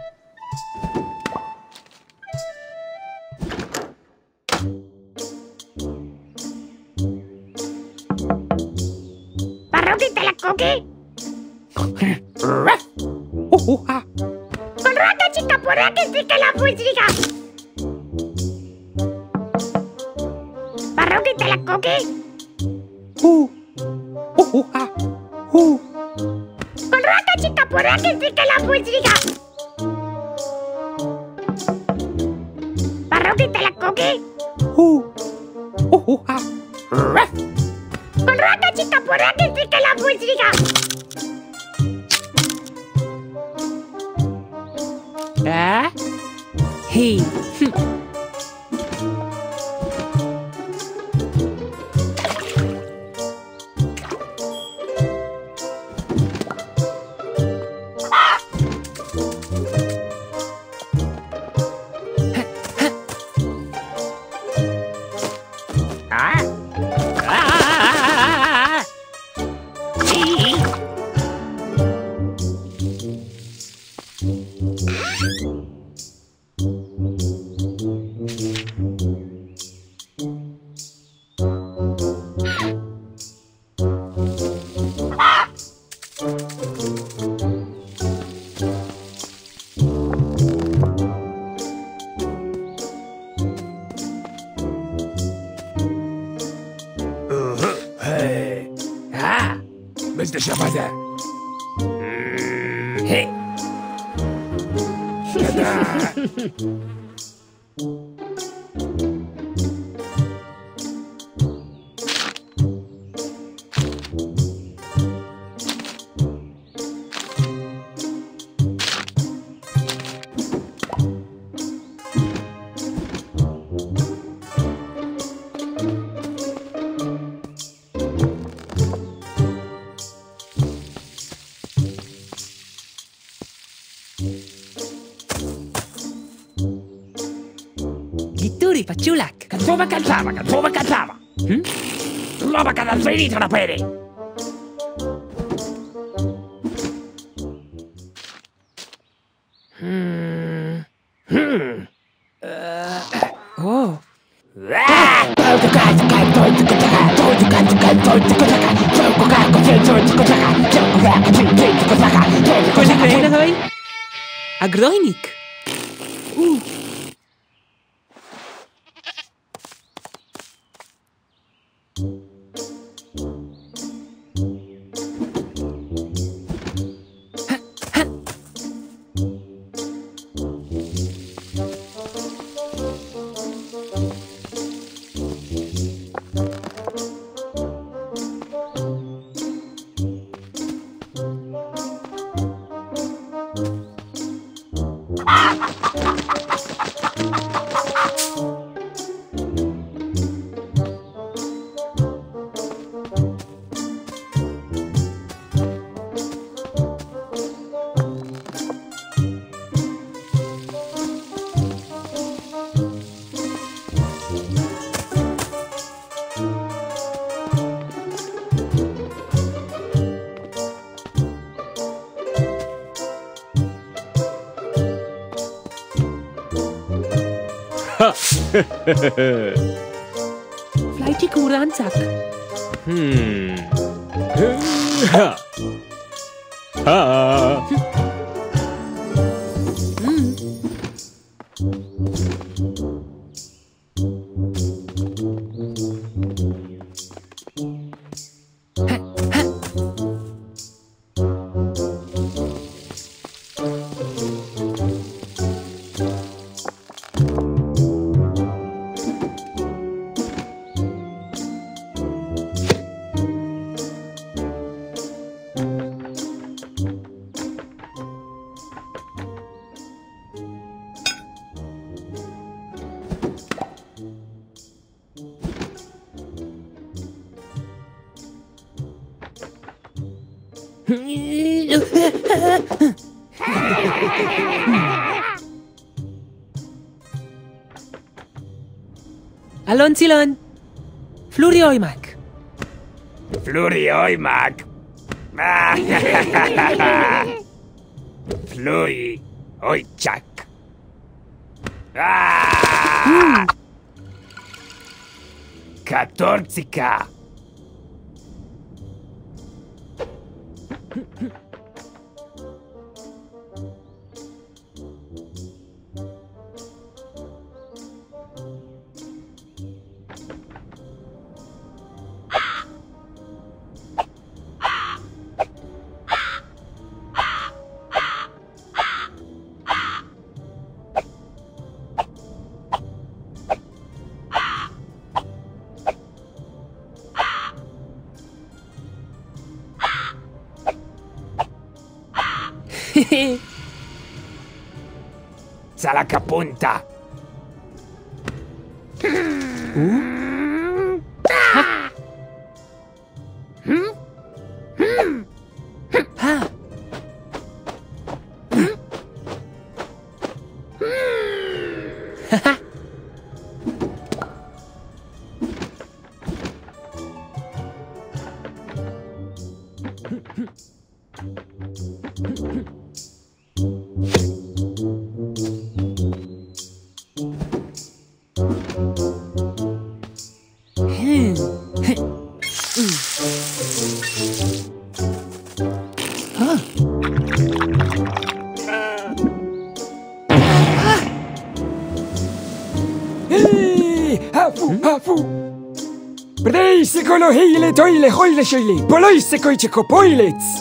Uh, uh, ah! Parrocchi la coqui! chica porra que estica la pulsiga. Barro que te la coque. Uh, uh, uh, ah, uh. Con rata chica porra que estica la pulsiga. Barro que te la coque. Uh, uh, uh, uh. Con rata chica porra que estica la pulsiga. 哎，嘿，哼。Come cazzava, Come cazzava. Hm? Roba cazzava, non finita da! Flighty kuranzak. Hmm. Ha. Ha. Silan. Flurioimac. Flurioimac. Fluri Oichak. ¡Ah! Mm. Catorcica. Doile, doile, heule, schöle, Poloi, sekoitscheko, poilets!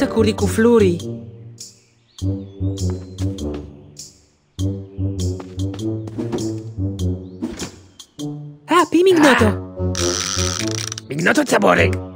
Questa curricufluri. Ah, pi mignoto. Ah. Mignoto zaborek.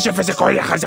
بكتشف إذا كل حاجة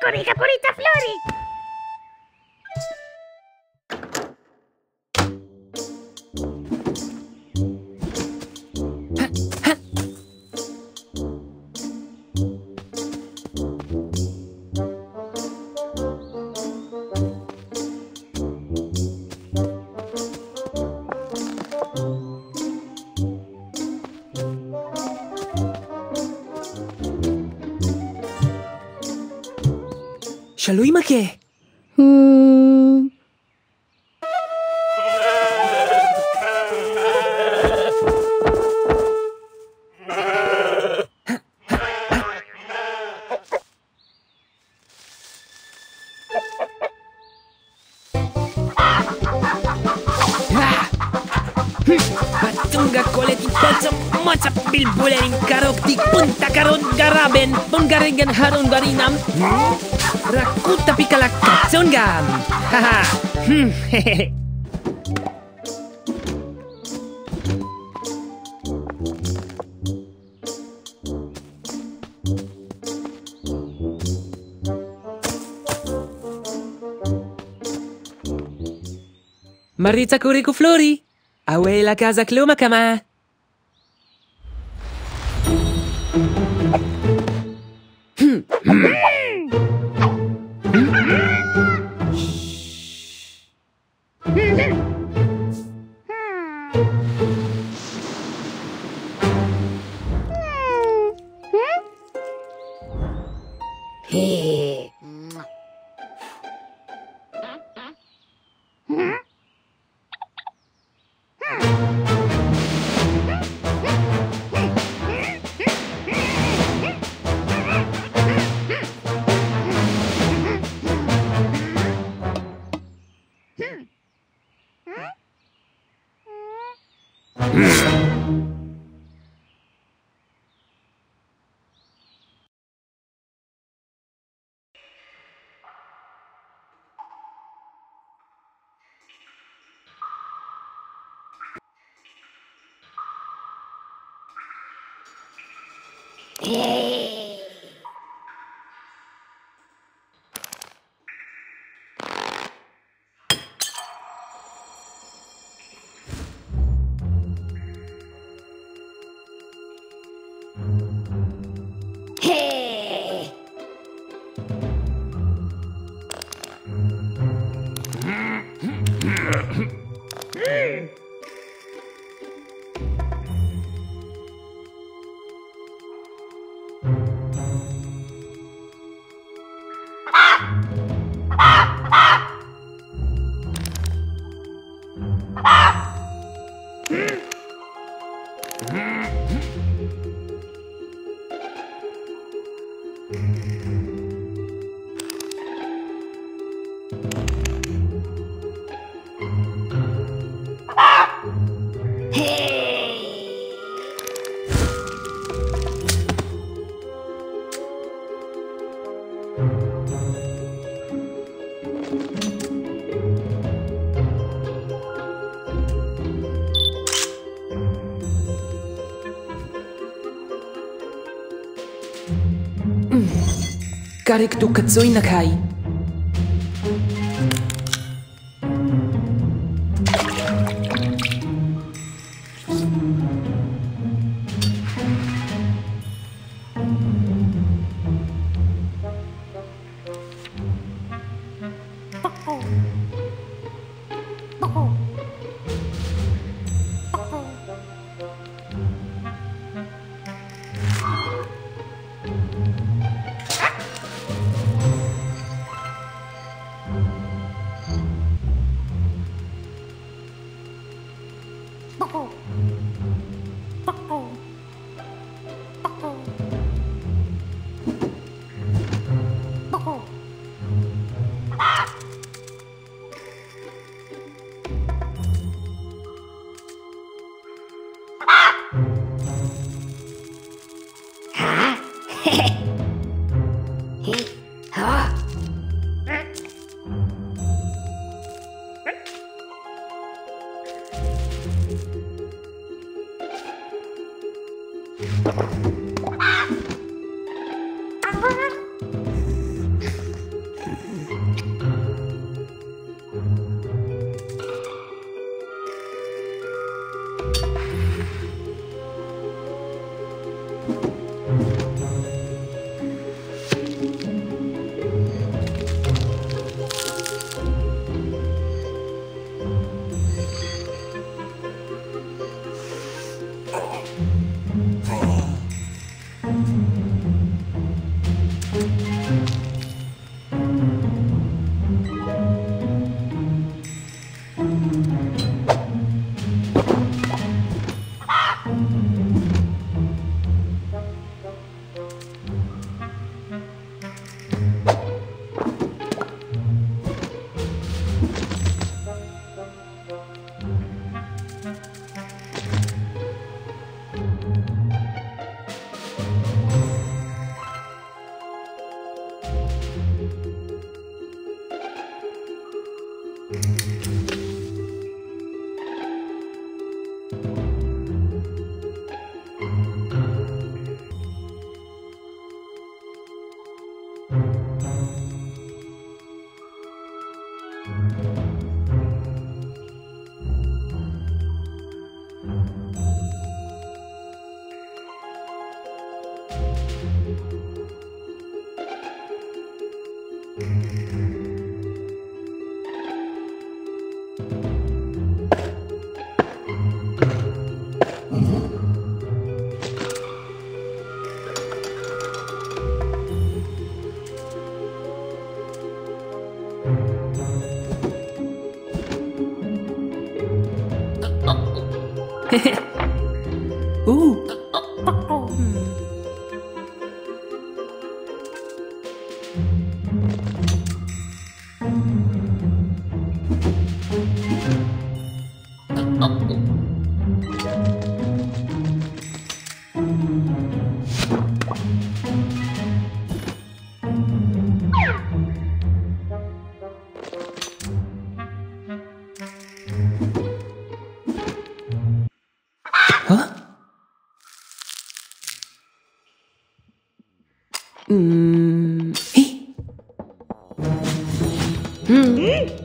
con mi japonita Flori. Shall make? Hmm. Matunga koleti pezza maca bilbulerin karokti punta karon garaben bungarengen harun garinam Rakutta picca la Zungam! Haha! Hm, hehehe! Maritza Flori? Away la casa clomacama! Skarek tu kacuj na. 음.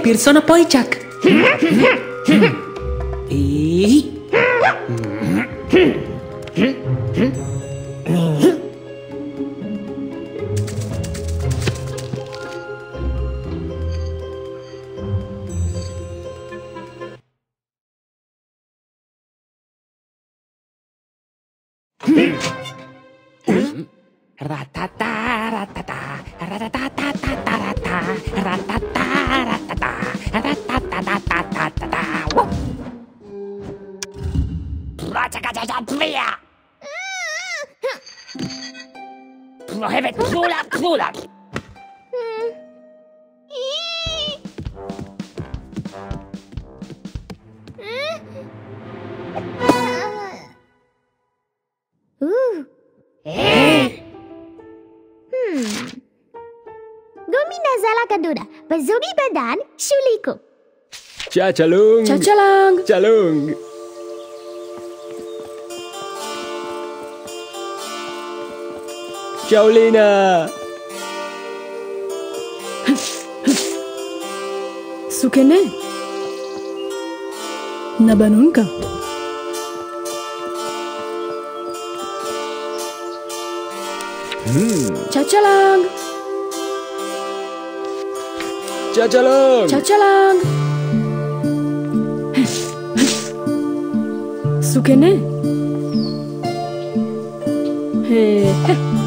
Pearson, poi Jack. E... Cacalung. Cacalang. Calung. Ciao Lina. Sukene. Nabanun ka. Hmm. Cacalung. Cacalang. Sukene. Hey.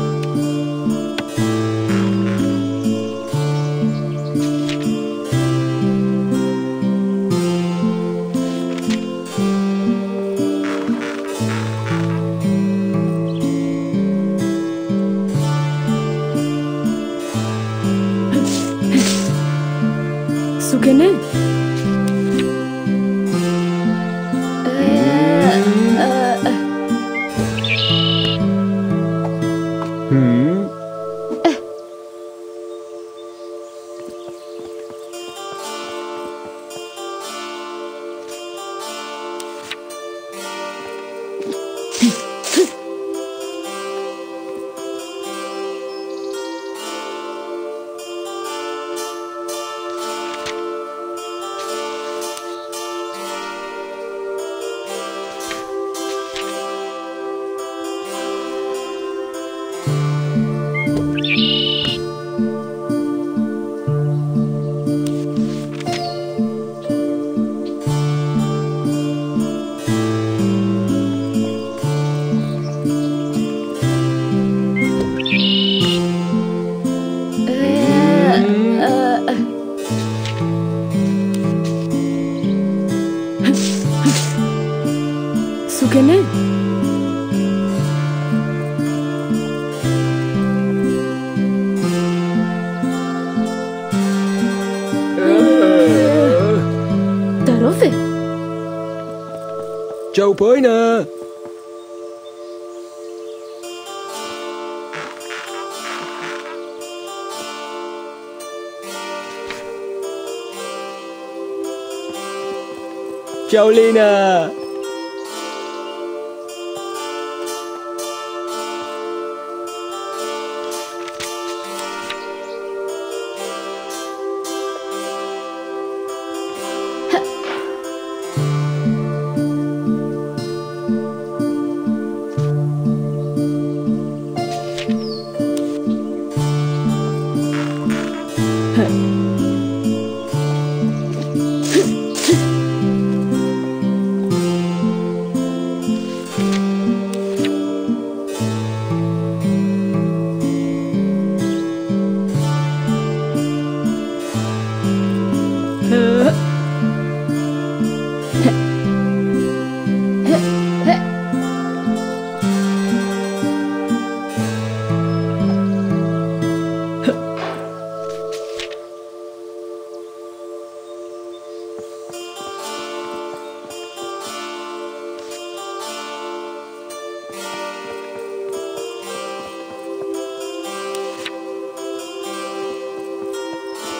Châu bới nè. Châu Ly nè.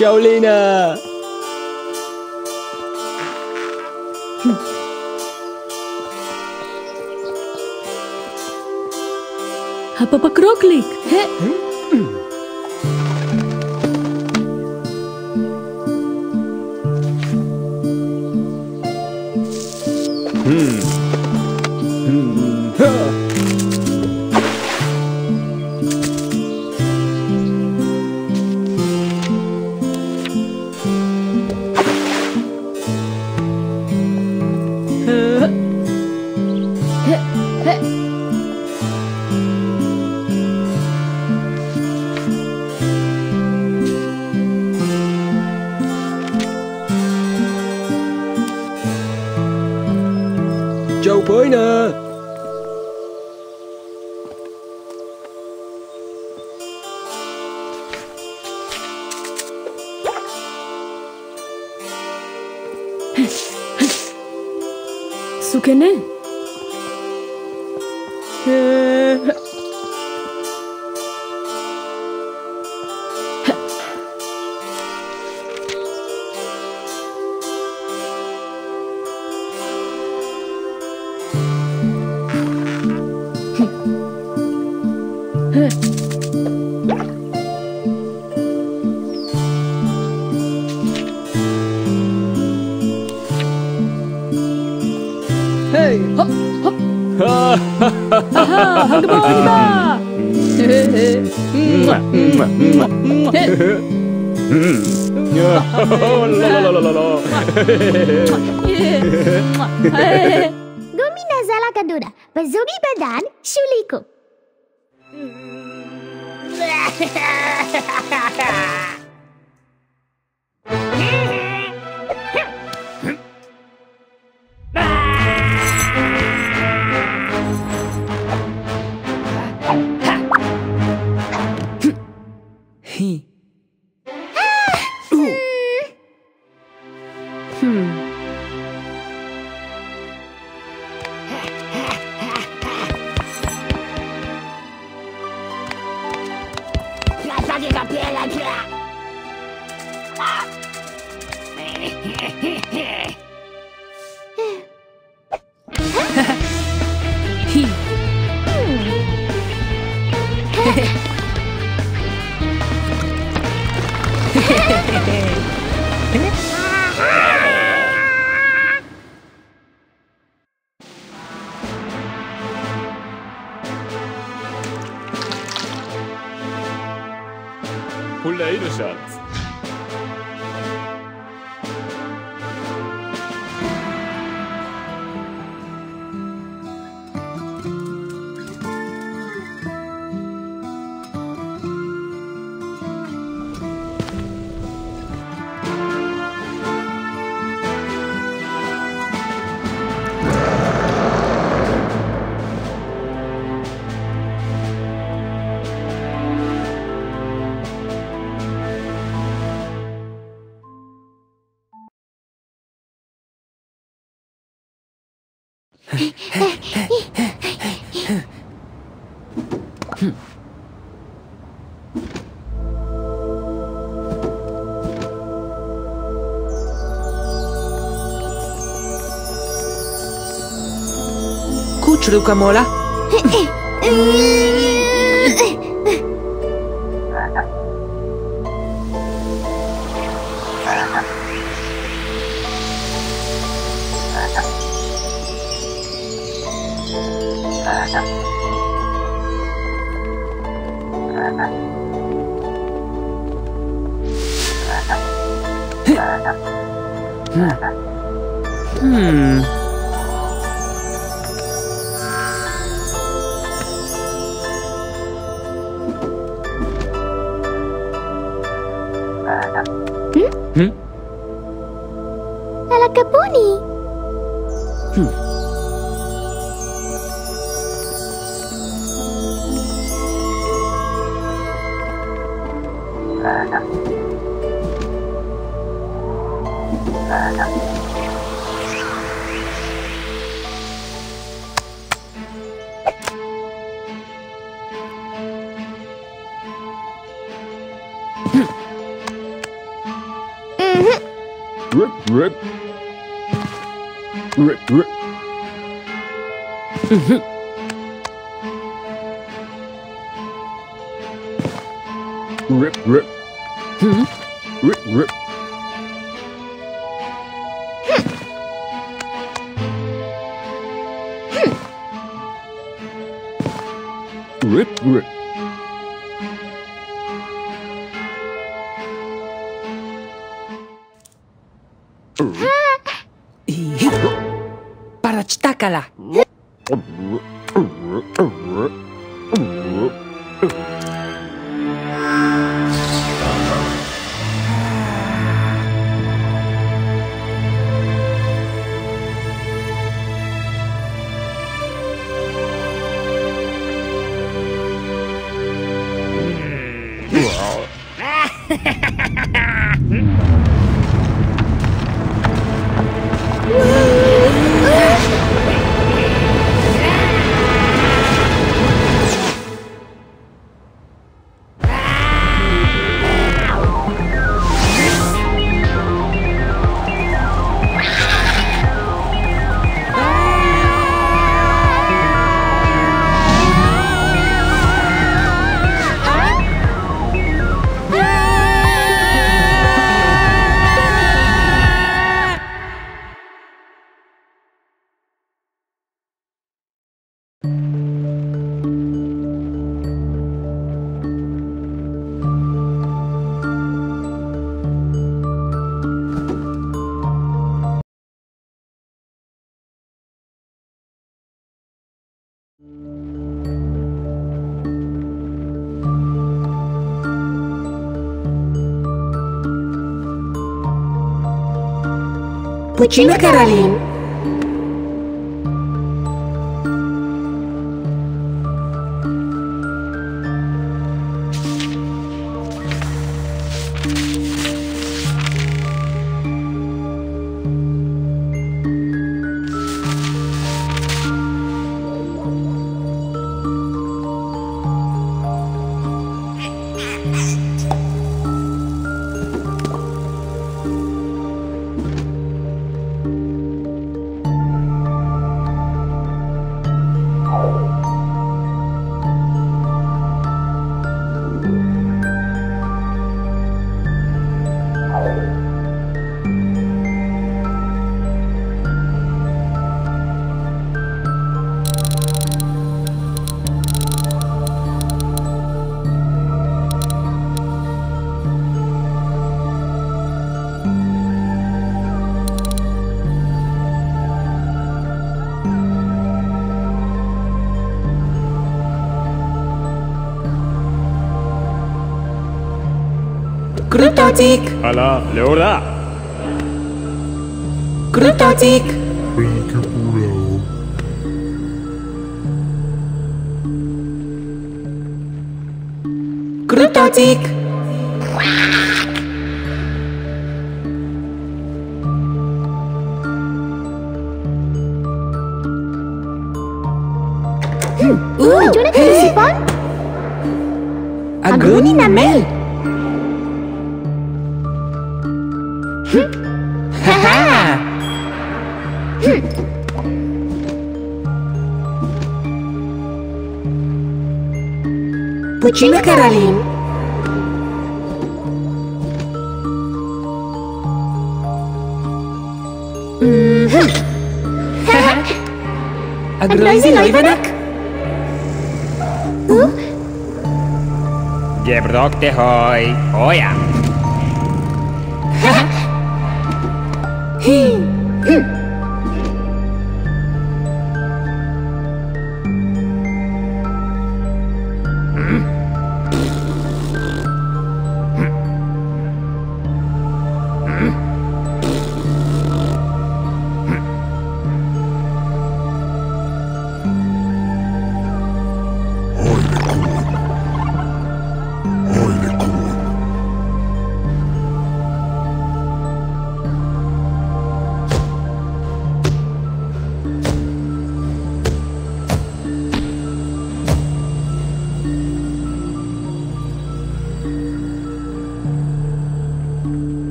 Jolene! Hm. Papa Kroklik, hè? Hm? Sukene? 嘿嘿嘿嘿嘿嘿嘿嘿嘿ひへへ本来のシャツ Srukamola? Eh, eh. Mm-hmm. Puccina Caroline. Cryptotique Alors, le hola Cryptotique Cryptotique hmm. Ooh, Jonathan, is it fun? Agruni namel! Haha! Počíme, Karolín. Mm -hmm. A kdo jsi Lojvenek? Gebrock de hoj.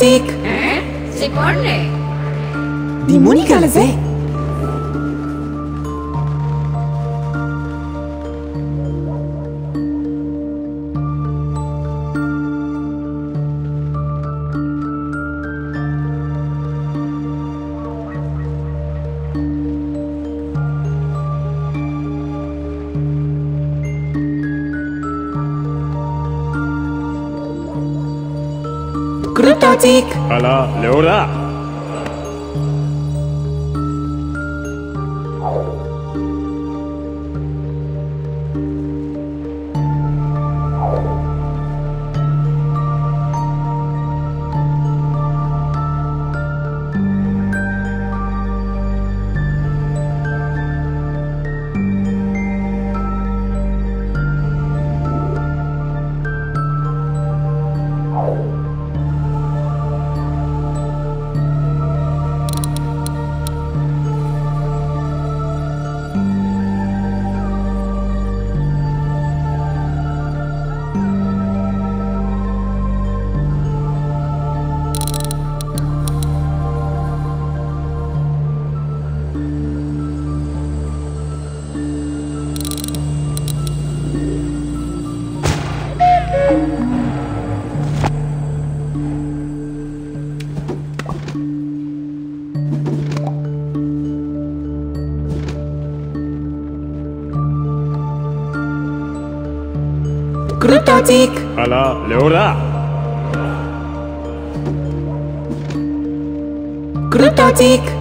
Music. Eh? Seconde. Di Monica Lezè. Hola, Ala, leora. Cryptotique.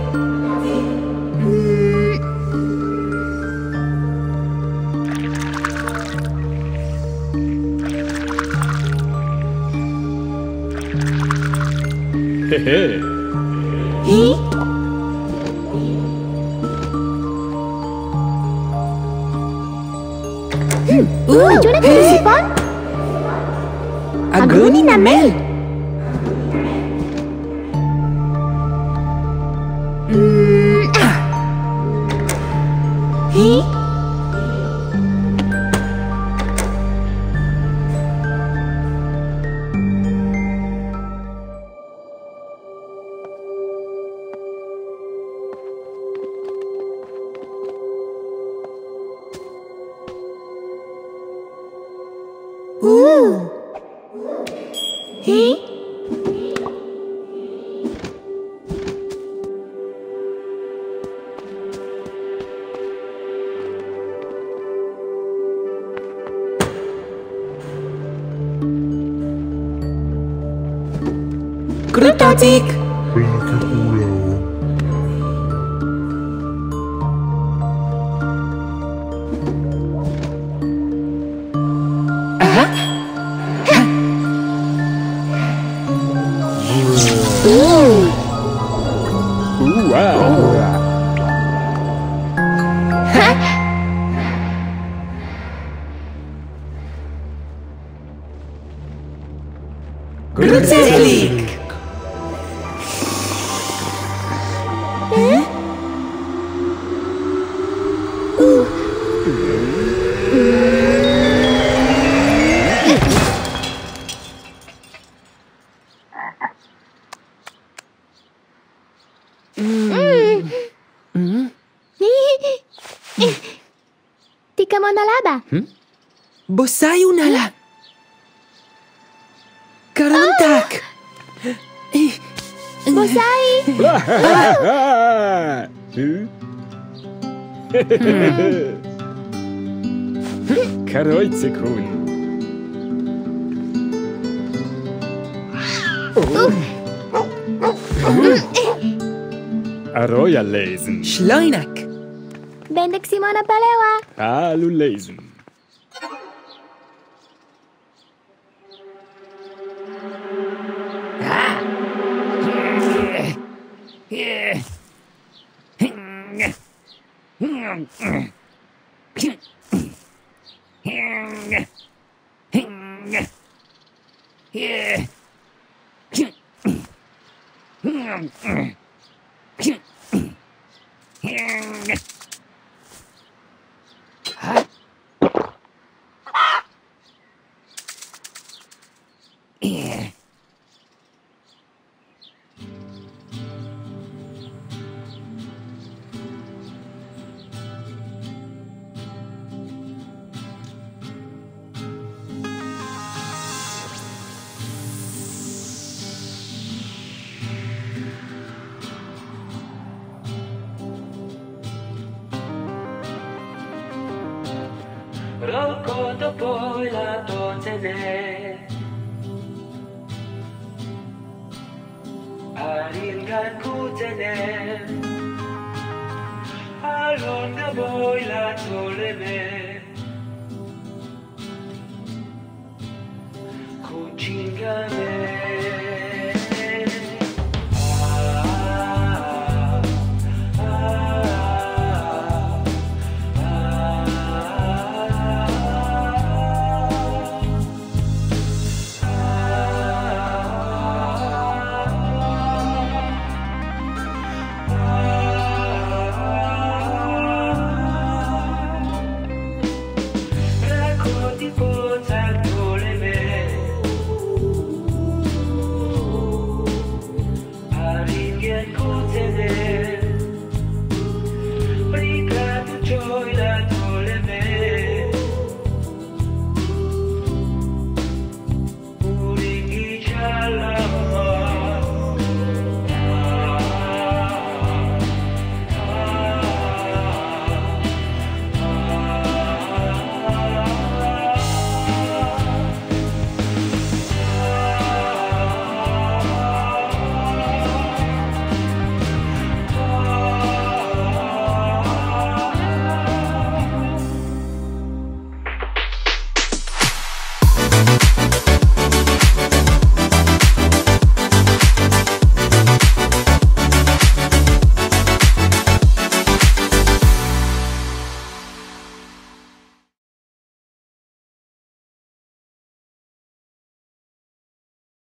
Mm. Корольце Кун. Oh. Arroya Leisen. Schleunak. Bendeximonapalewa. Alu Leisen.